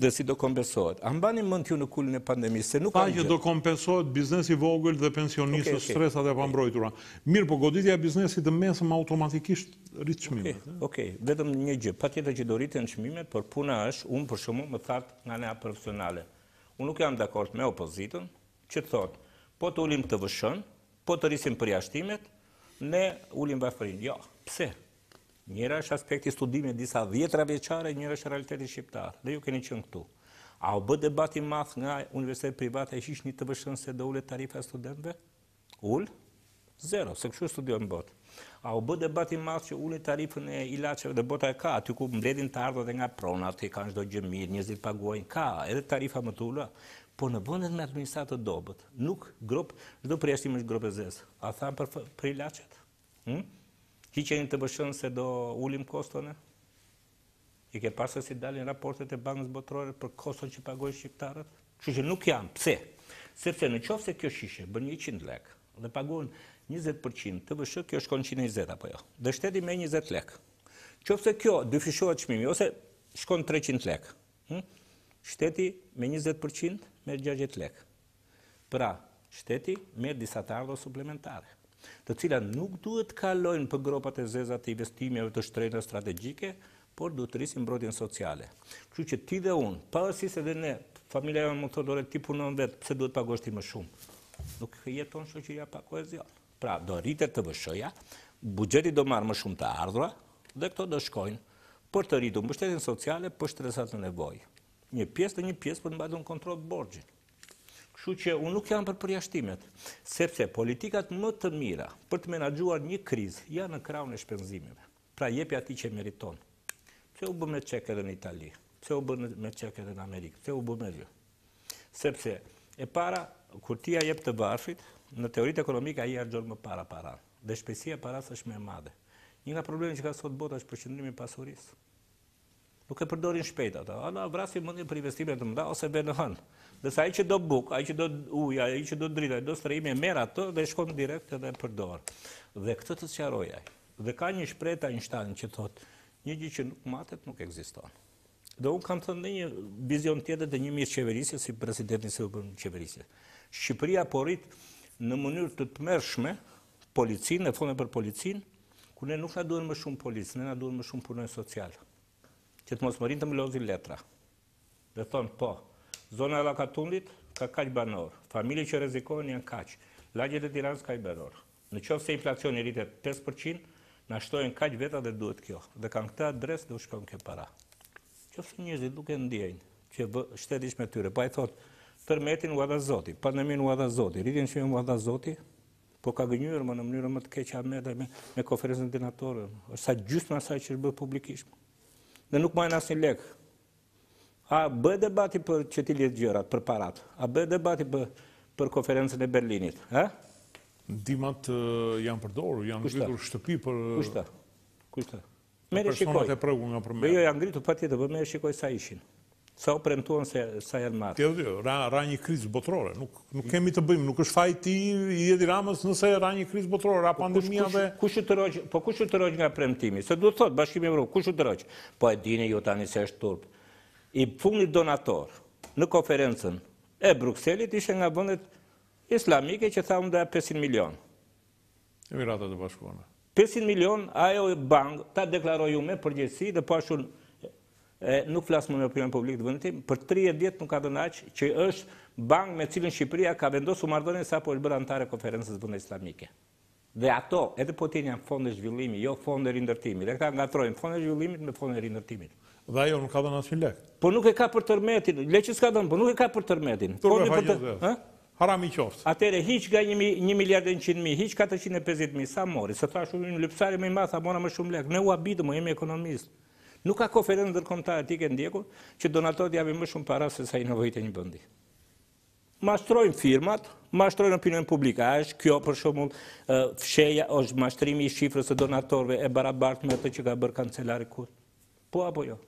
S2: dhe si do kompensohet. A mbani mend ju në kulmin e pandemisë se nuk
S1: ka gjë. Tha që do kompensohet biznesi i vogël dhe pensionistët, okay, okay. shtresat e pambrojtura. Mirëpo goditja e biznesit të mesëm automatikisht rrit çmimet.
S2: Okej, okej, vetëm një gjë, patjetër që do rriten çmimet, por puna është, unë për shembull më thatë nga ana profesionale. Unë nuk jam dakord me opozitën që thotë, po të ulim TVSH-n, po të rrisim përjashtimet, ne ulim varfërinë. Jo, pse? Njëra është aspekti studime disa dhjetëravjeçare, njëra është realiteti shqiptar. Dhe ju keni qenë këtu. A u bë debat i madh nga universitetet private e hiqni TVSH-n se do ulet tarifa e studentëve? Ul? Zero, se kështu studiojnë në botë. A u bë debat i madh që ulni tarifën e ilaçeve dhe bota i ka, aty ku mbledhin të ardhura edhe nga prona, i kanë çdo gjë mirë, njerëzit paguajnë, ka edhe tarifa më të ulura, por në vendet me administratë të dobët, nuk gropë, çdo përjashtim është gropë e zezë. A thanë për për ilaçet? Hm? Hiqeni TVSH-në se do ulim koston e? I ke parë se si dalin raportet e Bankës Botërore për koston që paguajnë shqiptarët? Kështu që nuk janë. Pse? Sepse në qoftë se kjo shishe bën njëqind lekë dhe paguhet njëzet për qind TVSH, kjo shkon njëqind e njëzet apo jo? Dhe shteti merr njëzet lekë. Qoftë se kjo dyfishohet çmimi ose shkon treqind lekë, hm? Shteti me njëzet për qind merr gjashtëdhjetë lekë. Pra, shteti merr disa të ardhura suplementare, të cilat nuk duhet të kalojnë nëpër gropat e zeza të investimeve të shtrenjta strategjike, por duhet të rrisin mbrojtjen sociale. Kështu që ti dhe unë, pavarësisht se dhe ne, familja jonë mund të thotë ore ti punon vetë, pse duhet të paguash ti më shumë? Nuk jeton shoqëria pa kohezion. Pra, do rritet TVSH-ja, buxheti do marrë më shumë të ardhura dhe këto do shkojnë për të rritur mbështetjen sociale për shtresat në nevojë. Një pjesë dhe një pjesë për të mbajtur në kontroll borxhin. Kështu që unë nuk jam për përjashtimet, sepse politikat më të mira për të menaxhuar një krizë janë në krahun e shpenzimeve. Pra jepi atij që e meriton. Pse u bë me çek edhe në Itali? Pse u bë me çek edhe në Amerikë? Pse u bë me gjë? Sepse e para kur ti ia jep të varfrit, në teoritë ekonomike ai harxhon më parë para. Dhe shpejtësia e parasë është më e madhe. Një nga problemet që ka sot bota është përqendrimi i pasurisë. Nuk e përdorin shpejt ata. Ata vrasin mendjen për investime të mëdha ose venë në hënë. Ndërsa ai që do bukë, ai që do ujë, ai që do dritë, ai do strehim e merr atë dhe shkon direkt edhe e përdor. Dhe këtë ta sqaroj ai. Dhe ka një shprehje të Einstein që thotë, një gjë që nuk matet nuk ekziston. Dhe unë kam thënë në një emision tjetër të një mirëqeverisje si presidenti i së qeverisje. Shqipëria po rrit në mënyrë të tmerrshme Policinë, e fondet për policinë, kur ne nuk na duhen më shumë policë, ne na duhen më shumë punonjës socialë. Që të mos më rrinë të më lozin letra. Dhe thonë, po, zona e Lakatundit ka kaq banorë, familje që rrezikohen janë kaq, lagjet e Tiranës kaq banorë. Në qoftë se inflacioni rritet 5 përqind, na shtohen kaq veta dhe duhet kjo. Dhe kanë këtë adresë dhe u shkon kjo para. Kjo se njerëzit duhet ndjejnë që shteti është i tyre. Pa po i thotë, tërmetin ua dha zoti, pandeminë ua dha zoti, rritjen e çmimeve ua dha zoti, Po ka gënjyer në mënyrën më të keqe Ahmetaj me, me konferencën e donatorëve. Është sa gjysma e asaj që është bërë publikisht. Dhe nuk marrin asnjë lek. A bëhet debati për që ti lidh gjërat për parat? A bëhet debati për për konferencën e Berlinit, ha?
S1: Disa janë përdorur, janë ngritur shtëpi për
S2: kushte.
S1: Kushte. Për personat e prekur nga tërmeti.
S2: Jo, jo, janë ngritur patjetër, po merre shikoji sa ishin. Sa u premtuan se sa janë marrë.
S1: Tjetër jo, ra, ra një krizë botërore. Nuk, nuk kemi të bëjmë, nuk është faji i Edi Ramës nëse ra një krizë botërore, ra po pandemia dhe...
S2: Kush u tërhoq, po kush u tërhoq nga premtimi? Se duhet të thotë, Bashkimi Evropë, kush u tërhoq? Po e dini ju tani se është turp. I fundit donator në konferencën e Brukselit ishte nga vendet islamike që tha unë do jap 500 milion.
S1: Emiratet e Bashkuara.
S2: Pesëqind milionë ajo bankë ta deklaroj me përgjegjësi dhe po s'është ashtu nuk flas më në opinion publik të vendit tim, për tridhjetë vjet nuk ka dhënë aq që është bankë me të cilën Shqipëria ka vendosur marrëdhënie sapo është bërë anëtare e Konferencës së Vendeve Islamike. Dhe ato, edhe po të jenë janë fonde zhvillimi, jo fonde rindërtimi. Dhe këta ngatërrojnë fondet e zhvillimit me fondet e rindërtimit.
S1: Dhe ajo nuk ka dhënë asnjë lek.
S2: Po nuk e ka për tërmetin, le që s'ka dhënë, po nuk e ka për tërmetin.
S1: Turp e faqe e zezë. Haram i qoftë.
S2: Atëherë hiq nga një miliard e njëqind mijë, hiq katërqind e pesëdhjetë mijë, sa mori? Siç thashë unë, lypsari më i madh, tha mora më shumë lekë. Ne u habitëm, unë jam ekonomist. Nuk ka konferencë ndërkombëtare, ti ke ndjekur, që donatorët japin më shumë para se sa i nevojiten një vendi. Mashtrojnë firmat, mashtrojnë opinionin publik. A është kjo për shembull fshehja dhe mashtrimi i shifrës së donatorëve e barabartë me atë që ka bërë kancelari Kurc? Po apo jo?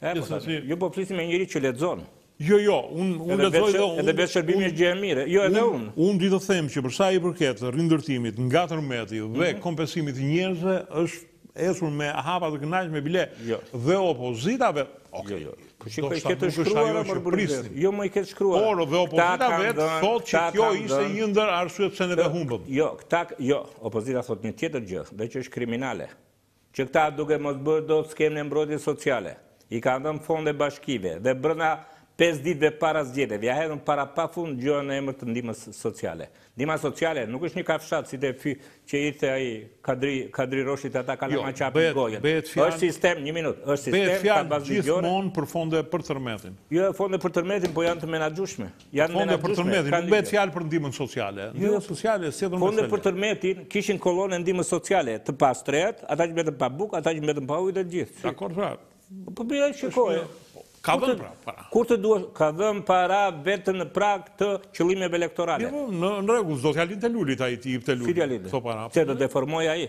S2: E, po tani, ju po flisim me njeri që lexon.
S1: Jo, jo, unë un lexoj dhe unë...
S2: Edhe vetë shërbimi është gjë e mirë, jo edhe unë.
S1: Unë di të them që përsa i përket rindërtimit nga tërmeti dhe mhm. kompensimit të njerëzve është ecur me hapa të kënaqshme bile jo. dhe opozita vetë. Okay.
S2: Jo, jo. Po që i ke të shkruara apo burisë? Jo, më i ke të shkruara.
S1: Por dhe opozita vetë thotë që kjo ishte një ndër arsyet pse ne humbëm.
S2: Jo, këta, jo, opozita thotë një tjetër gjë, dhe që është kriminale. Që këta duke mos bërë dot skemën e mbrojtjes sociale, i kanë dhënë fonde bashkive dhe brenda pesë ditëve para zgjedhjeve ia hedhën para pafund gjëra në emër të ndihmës sociale. Ndihma sociale nuk është një kafshatë si te filmi që i hedh ai Kadri Kadri Roshi ata kalamaj që hapin gojën. Jo, bëhet fjalë, është sistem, një minutë, është sistem
S1: ka bazë ligjore. Bëhet fjalë gjithmonë për fonde për tërmetin.
S2: Jo fonde për tërmetin, po janë të menaxhueshme.
S1: Fonde për tërmetin, nuk bëhet fjalë për ndihmën sociale. Jo, jo, sociale, si edhe
S2: Fonde për tërmetin kishin kolonën e ndihmës sociale, të pastrehët, ata që mbetën pa bukë, ata që mbetën pa ujë dhe të gjithë.
S1: Dakor, pra.
S2: Po merre po, shikoji.
S1: Ka dhënë pra, para.
S2: Kur të duash, ka dhënë para vetëm në prag të qëllimeve elektorale.
S1: Jo, në rregull, do t'ja linte Lulit ai t'i jepte Lulit.
S2: Si t'ja linte?
S1: Këto para.
S2: Se do deformojë ai?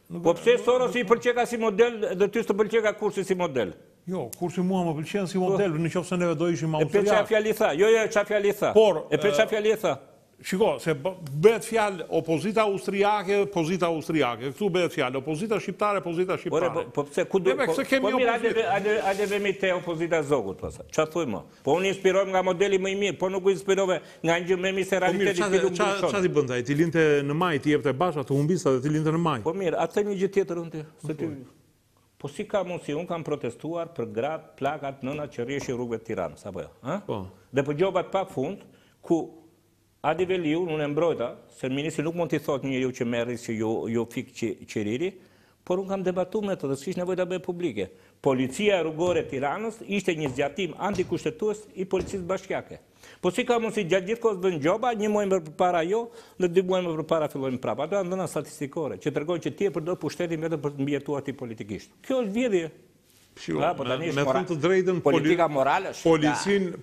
S2: Po pse
S1: Sorosi i
S2: pëlqeka si model dhe ty s'të pëlqeka Kurci si model?
S1: Jo, Kurci mua më pëlqen si model, në qoftë se neve do ishim
S2: austriakë. E pse
S1: ça
S2: fjali tha? Jo, jo, ça fjali tha?
S1: Por,
S2: e pse ça fjali tha?
S1: Shiko, se bëhet fjalë opozita austriake, pozita austriake. Këtu bëhet fjalë opozita shqiptare, pozita shqiptare.
S2: Ore, po pse ku do? Po mirë, hajde hajde hajde vemi te opozita e Zogut, pastaj. Ça thua më? Po unë inspirohem nga modeli më i mirë, po nuk u inspirove nga një gjë më
S1: e mirë se
S2: realiteti
S1: i
S2: cili u
S1: ndryshon. Po
S2: mirë, ça
S1: t'i bënte ai, t'i linte në maj, t'i jepte Basha të humbiste dhe t'i linte në maj.
S2: Po mirë, a të them një gjë tjetër unë ty, se ti Po si ka mundësi, unë kam protestuar për gratë, plakat, nënat që rriheshin rrugëve të Tiranës, apo jo, ëh?
S1: Po.
S2: Dhe për gjobat pa fund, ku Ardi Veliun unë e mbrojta, se ministri nuk mund t'i thotë një njeriu që merr risk që ju ju fik qiriri, por unë kam debatu me të dhe s'kish nevojë ta bëjë publike. Policia Rrugore e Tiranës ishte një zgjatim antikushtetues i policisë bashkiake. Po si ka mundësi gjatë gjithë kohës vënë gjoba, një muaj më përpara jo dhe dy muaj më përpara fillojnë prapë. Ato janë dhëna statistikore që tregojnë që ti e përdor pushtetin vetëm për të mbijetuar ti politikisht. Kjo është vjedhje.
S1: Me thënë të drejtën,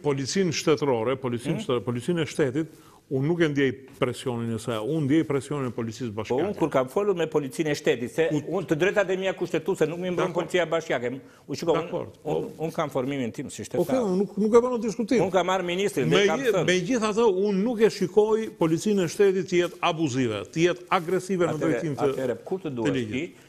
S1: policinë shtetërore, policinë e shtetit, unë nuk e ndjej presionin e saj, unë ndjej presionin e policisë bashkjake.
S2: Po unë kur kam folur me policinë e shtetit, se unë të drejtat e mija kushtetuse nuk m'i mbron policia bashkjake, unë kam formimin tim si shtetar.
S1: Oke, unë nuk e vë në diskutim.
S2: Unë kam marrë ministrin dhe kam thënë.
S1: Me gjithë atë, unë nuk e shikoj policinë e shtetit të jetë abuzive, të jetë agresive në drejtim të
S2: ligjit. Atere, kur të duhet ti,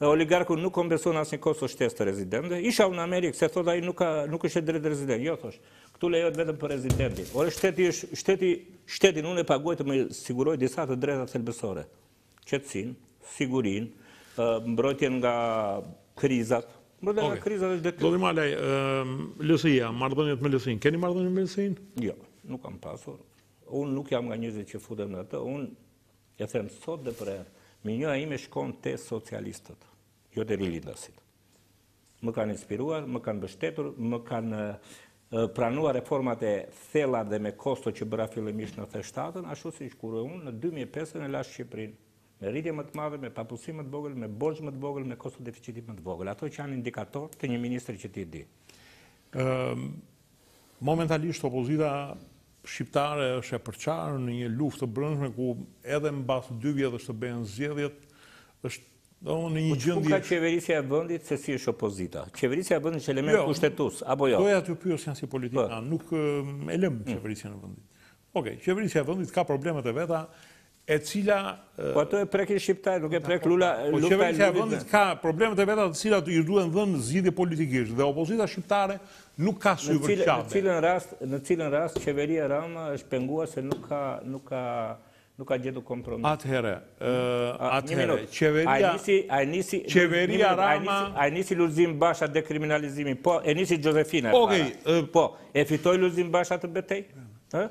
S2: Dhe oligarku nuk kompenson asnjë kosto shtesë të rezidentëve. Isha unë në Amerikë, se thotë ai nuk ka nuk është e drejtë rezident. Jo thosh. Këtu lejohet vetëm për rezidentin. Ore shteti është shteti, shtetin unë e paguaj të më sigurojë disa të drejta thelbësore. Qetësinë, sigurinë, mbrojtjen nga krizat. Mbrojtja nga
S1: po,
S2: krizat është detyrë.
S1: Zoti Malaj, LSI-ja, marrëdhëniet me LSI-n. Keni marrëdhënie me LSI-n?
S2: Jo, nuk kam pasur. Unë nuk jam nga njerëzit që futen në atë. Unë E them sot dhe përherë, mirënjohja ime shkon te socialistët, jo te rilindasit. Më kanë inspiruar, më kanë mbështetur, më kanë pranuar reformat e thella dhe me kosto që bëra fillimisht në '97-ën, ashtu siç kur unë në 2005-ën lashë Shqipërinë me rritje më të madhe, me papunësi më të vogël, me borxh më të vogël, me kosto deficiti më të vogël. Ato që janë indikatorë të një ministri që t'i di.
S1: Ëm momentalisht opozita shqiptare është e përçarë në një luftë të brendshme ku edhe mbas dy vjetësh të bëhen zgjedhjet është domthonë në një gjendje.
S2: Po ç'punë ka qeverisja e vendit se si është opozita? Qeverisja e vendit është element
S1: jo,
S2: kushtetues apo jo?
S1: Doja t'ju pyesja si politikan, po. nuk e lëmë mm. qeverisjen e vendit. Okej, qeverisja e vendit ka problemet e veta, e cila
S2: Po ato i prekin shqiptarët, nuk e prek Luli,
S1: po
S2: lufta e Lulit.
S1: Vendit ka problemet e veta të cilat i duhen dhënë zgjidhje politikisht dhe opozita shqiptare nuk ka sy
S2: për çfarë. Në cilën rast, në cilën rast qeveria Rama është penguar se nuk ka nuk ka nuk ka gjetur kompromis.
S1: Atëherë, atëherë qeveria
S2: a e nisi
S1: qeveria Rama
S2: a e nisi Lulzim Basha dekriminalizimin. Po, e nisi Jozefina.
S1: Okej,
S2: po, e fitoi Lulzim Basha atë betejë? Ë?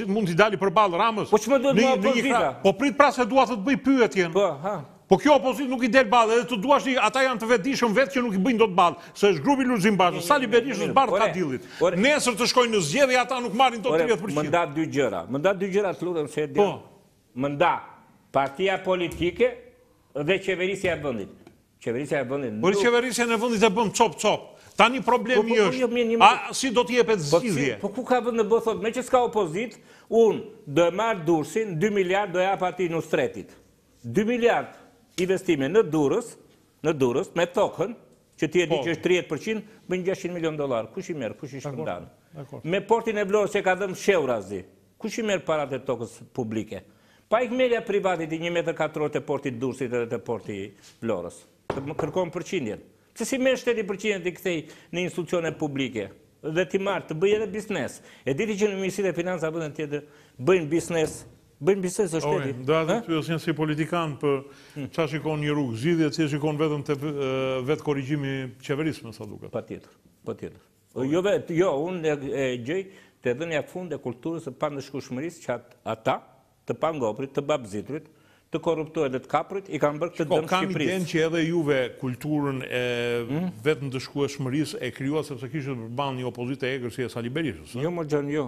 S1: mund t'i dali përballë Ramës.
S2: Po ç'më duhet
S1: më
S2: opozita?
S1: Po prit pra se dua të të bëj pyetjen.
S2: Po, ha.
S1: Po kjo opozitë nuk i del ballë, edhe të duash ti, ata janë të vetëdijshëm vetë që nuk i bëjnë dot ballë, se është grupi Lulzim Bashës, Sali Berishës,
S2: Bardhi,
S1: Kadillit. Nesër të shkojnë në zgjedhje ata nuk marrin dot 30%.
S2: Më nda dy gjëra. Më nda dy gjëra të lutem se e di.
S1: Po.
S2: Më nda, partia politike dhe qeverisja e vëndit. Qeverisja e
S1: vëndit
S2: nuk...
S1: Por qeverisjen e vëndit e bëm cop cop. Tani problemi
S2: po, po, po,
S1: është,
S2: jo,
S1: a si do t'jepet zgjidhje?
S2: Po ku ka vënd në botë, thotë meqë s'ka opozitë, unë do e marr Durrësin, 2 miliard do e jap atij në stretit. 2 miliard investime në Durrës, në Durrës, me tokën, Që ti e di që është tridhjetë për qind, bën gjashtëqind milion dollarë. Kush i merr, kush i
S1: shpërndan?
S2: Me portin e Vlorës që ka dhënë sheurazi. Kush i merr paratë e tokës publike? Pa ik merja privatit i një metër katror te porti i Durrësit edhe te porti i Vlorës. Të kërkon përqindjen. Pse s'i merr shteti përqindjen t'i kthej në institucione publike? Dhe t'i marr, të bëjë edhe biznes. E di ti që në Ministrinë e Financave dhe në tjetër bëjnë biznes Bëjnë biznes
S1: te
S2: shteti.
S1: Ore, do
S2: të
S1: të pyes si politikan
S2: pra
S1: ça shikon një rrugë zgjidhje, ti shikon vetëm te vetëkorrigjimi i qeverisë me sa duket.
S2: Patjetër, patjetër. Jo vetë, jo, unë e gjej te dhënia fund e kulturës së pandëshkueshmërisë që ata të pangoprit, të babëzitrit, të korruptuarit dhe të kapurit i kanë bërë këtë
S1: dëm
S2: Shqipërisë.
S1: Shiko, kam
S2: idenë
S1: që edhe juve kulturën e vetëndëshkueshmërisë e krijuat sepse kishit përballë një opozitë të egër si e Sali Berishës, ë?
S2: Jo, mor xhan, jo.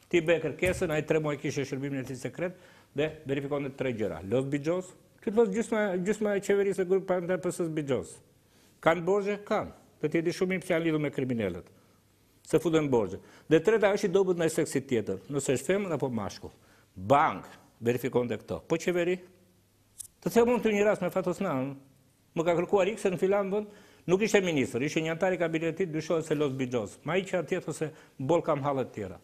S2: Ti bëje kërkesën, ai tre muaj kishte shërbimin e tij sekret dhe verifikonte tre gjëra. Lot bixhoz, ky lot gjysma gjysma e qeverisë grup parlamentar PS-së bixhoz. Kanë borxhe, kanë. Dhe ti e di shumë mirë që janë të lidhur me kriminelët. Se futen në borxhe. Dhe e treta është i dobët ndaj seksit tjetër, nëse është femër apo mashkull. Bank, verifikonte këto. Po qeveri? Të them unë ty një rast me Fatos Nanën. Më ka kërkuar iksi në filan vënd, nuk ishte ministër, ishte një anëtar i kabinetit, dyshohet se loz bixhoz. Ma, ik more i thashë, boll kam halle të tjera.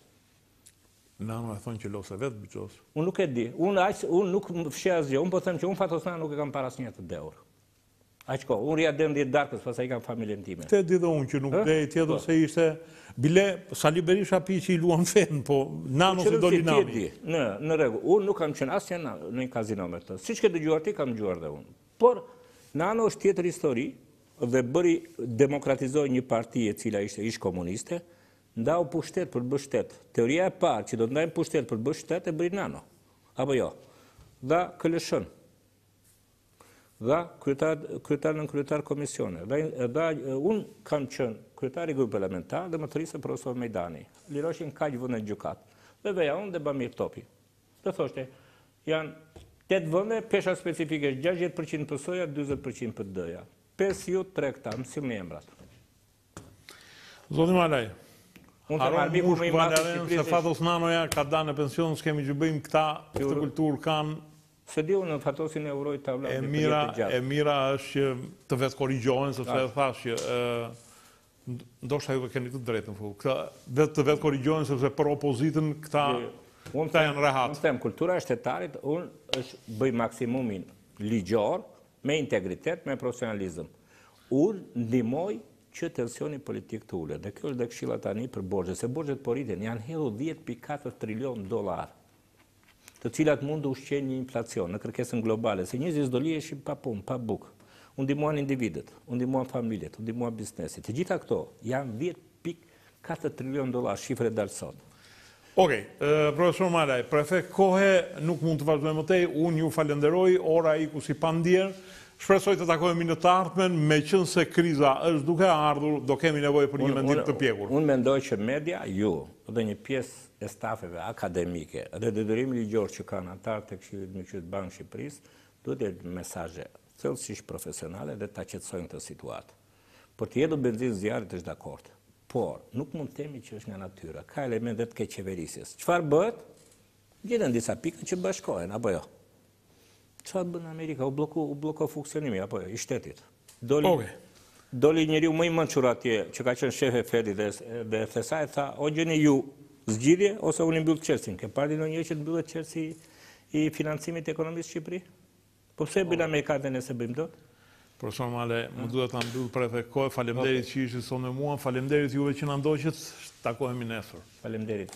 S1: Nanon e thonë që lozte vetë bixhoz.
S2: Unë nuk e di. Unë aq unë nuk fsheh asgjë. Unë po them që unë Fatos Nanon nuk e kam parë asnjëherë të dehur. Aq kohë. Unë rrija deri në 10 darkës, pastaj kam familjen time.
S1: Këtë e di dhe unë që nuk dehej tjetër
S2: po.
S1: se ishte bile Sali Berisha pi që i luan fen, po Nano se doli
S2: Nano. Në në rregull. Unë nuk kam qenë asnjë në një kazino me të. Siç ke dëgjuar ti kam dëgjuar dhe unë. Por, Nano është tjetër histori dhe bëri, demokratizoi një parti e cila ishte ish-komuniste, ndau pushtet për të bërë shtet. Teoria e parë që do të ndajmë pushtet për të bërë shtet e bëri Nano. Apo jo? Dha KLSH-në. Dha kryetar, kryetar nën kryetar komisione. Dha, dha unë kam qenë kryetar i grupit parlamentar dhe më thërriste profesor Mejdani. Liroheshin kaq vënde te gjykata. Dhe veja unë dhe Bamir Topi. Të thoshte, janë 8 vënde, pesha specifike është 60% PS-ja, 20% PD-ja. 5 ju, 3 këta, më sillni emrat.
S1: Zoti Malaj,
S2: Aron
S1: Mush, Balarin, se Fatos Nanoja ka dalë në pension, s'kemi që bëjmë këta, këtë kulturë kanë.
S2: Se di unë, Fatosin e uroj ta
S1: bëjë
S2: një
S1: jetë
S2: të gjatë.
S1: E mira është që të vetëkorrigjohen, se të e thashë që Ndoshta ju e keni të drejtën këtu. Këta vetë të vetëkorrigjohen sepse për opozitën këta jo, jo.
S2: Unë
S1: këta janë rehat.
S2: Unë them kultura e shtetarit, unë është bëj maksimumin ligjor me integritet, me profesionalizëm. Unë ndihmoj që tensioni politik të ulet. Dhe kjo është dhe këshilla tani për borxhet. Se borxhet po rriten, janë hedhur 10.4 trilion dollarë. të cilat mund të ushqejnë një inflacion në kërkesën globale, se njerëzit s'do liheshin pa punë, pa bukë. U ndihmuan individët, u ndihmuan familjet, u ndihmuan bizneset. Të gjitha këto janë 10.4 trilionë dollarë, shifër e dalë sot.
S1: Okej, profesor Malaj, për efekt kohe nuk mund të vazhdojmë më tej. Unë ju falënderoj, ora iku si pa ndjerë. Shpresoj të takohemi në të ardhmen, meqenëse kriza është duke ardhur, do kemi nevojë për një mendim të pjekur.
S2: Unë mendoj që media, ju dhe një pjesë e stafeve akademike dhe detyrimi ligjor që kanë anëtarët e Këshillit Mbikëqyrës të Bankës të Shqipërisë, duhet të japë mesazhe thellësisht profesionale dhe ta qetësojnë këtë situatë. Për të hedhur benzinë, zjarri është dakord, por nuk mund të themi që është nga natyra, ka elementë dhe të keqeverisjes. Çfarë bëhet? Gjenden disa pika që bashkohen, apo jo? Ça bën Amerika, u bllokua, u bllokua funksionimi, apo jo, i shtetit. Doli,
S1: okay.
S2: doli njeriu më i mençur atje, që ka qenë shefe e Fedit dhe, dhe Thesarit, tha, o gjeni ju zgjidhje, ose unë e mbyll çelësin. Ke parti ndonjë që të mbyllët çelësi i financimit të ekonomisë Shqipëri? Po pse e bëjnë amerikanët dhe ne s'e bëjmë dot?
S1: Profesor Malaj, më duhet ta mbyll për efekt kohe, faleminderit që ishe sot me mua, faleminderit juve që na ndoqët, takohemi nesër.
S2: Faleminderit.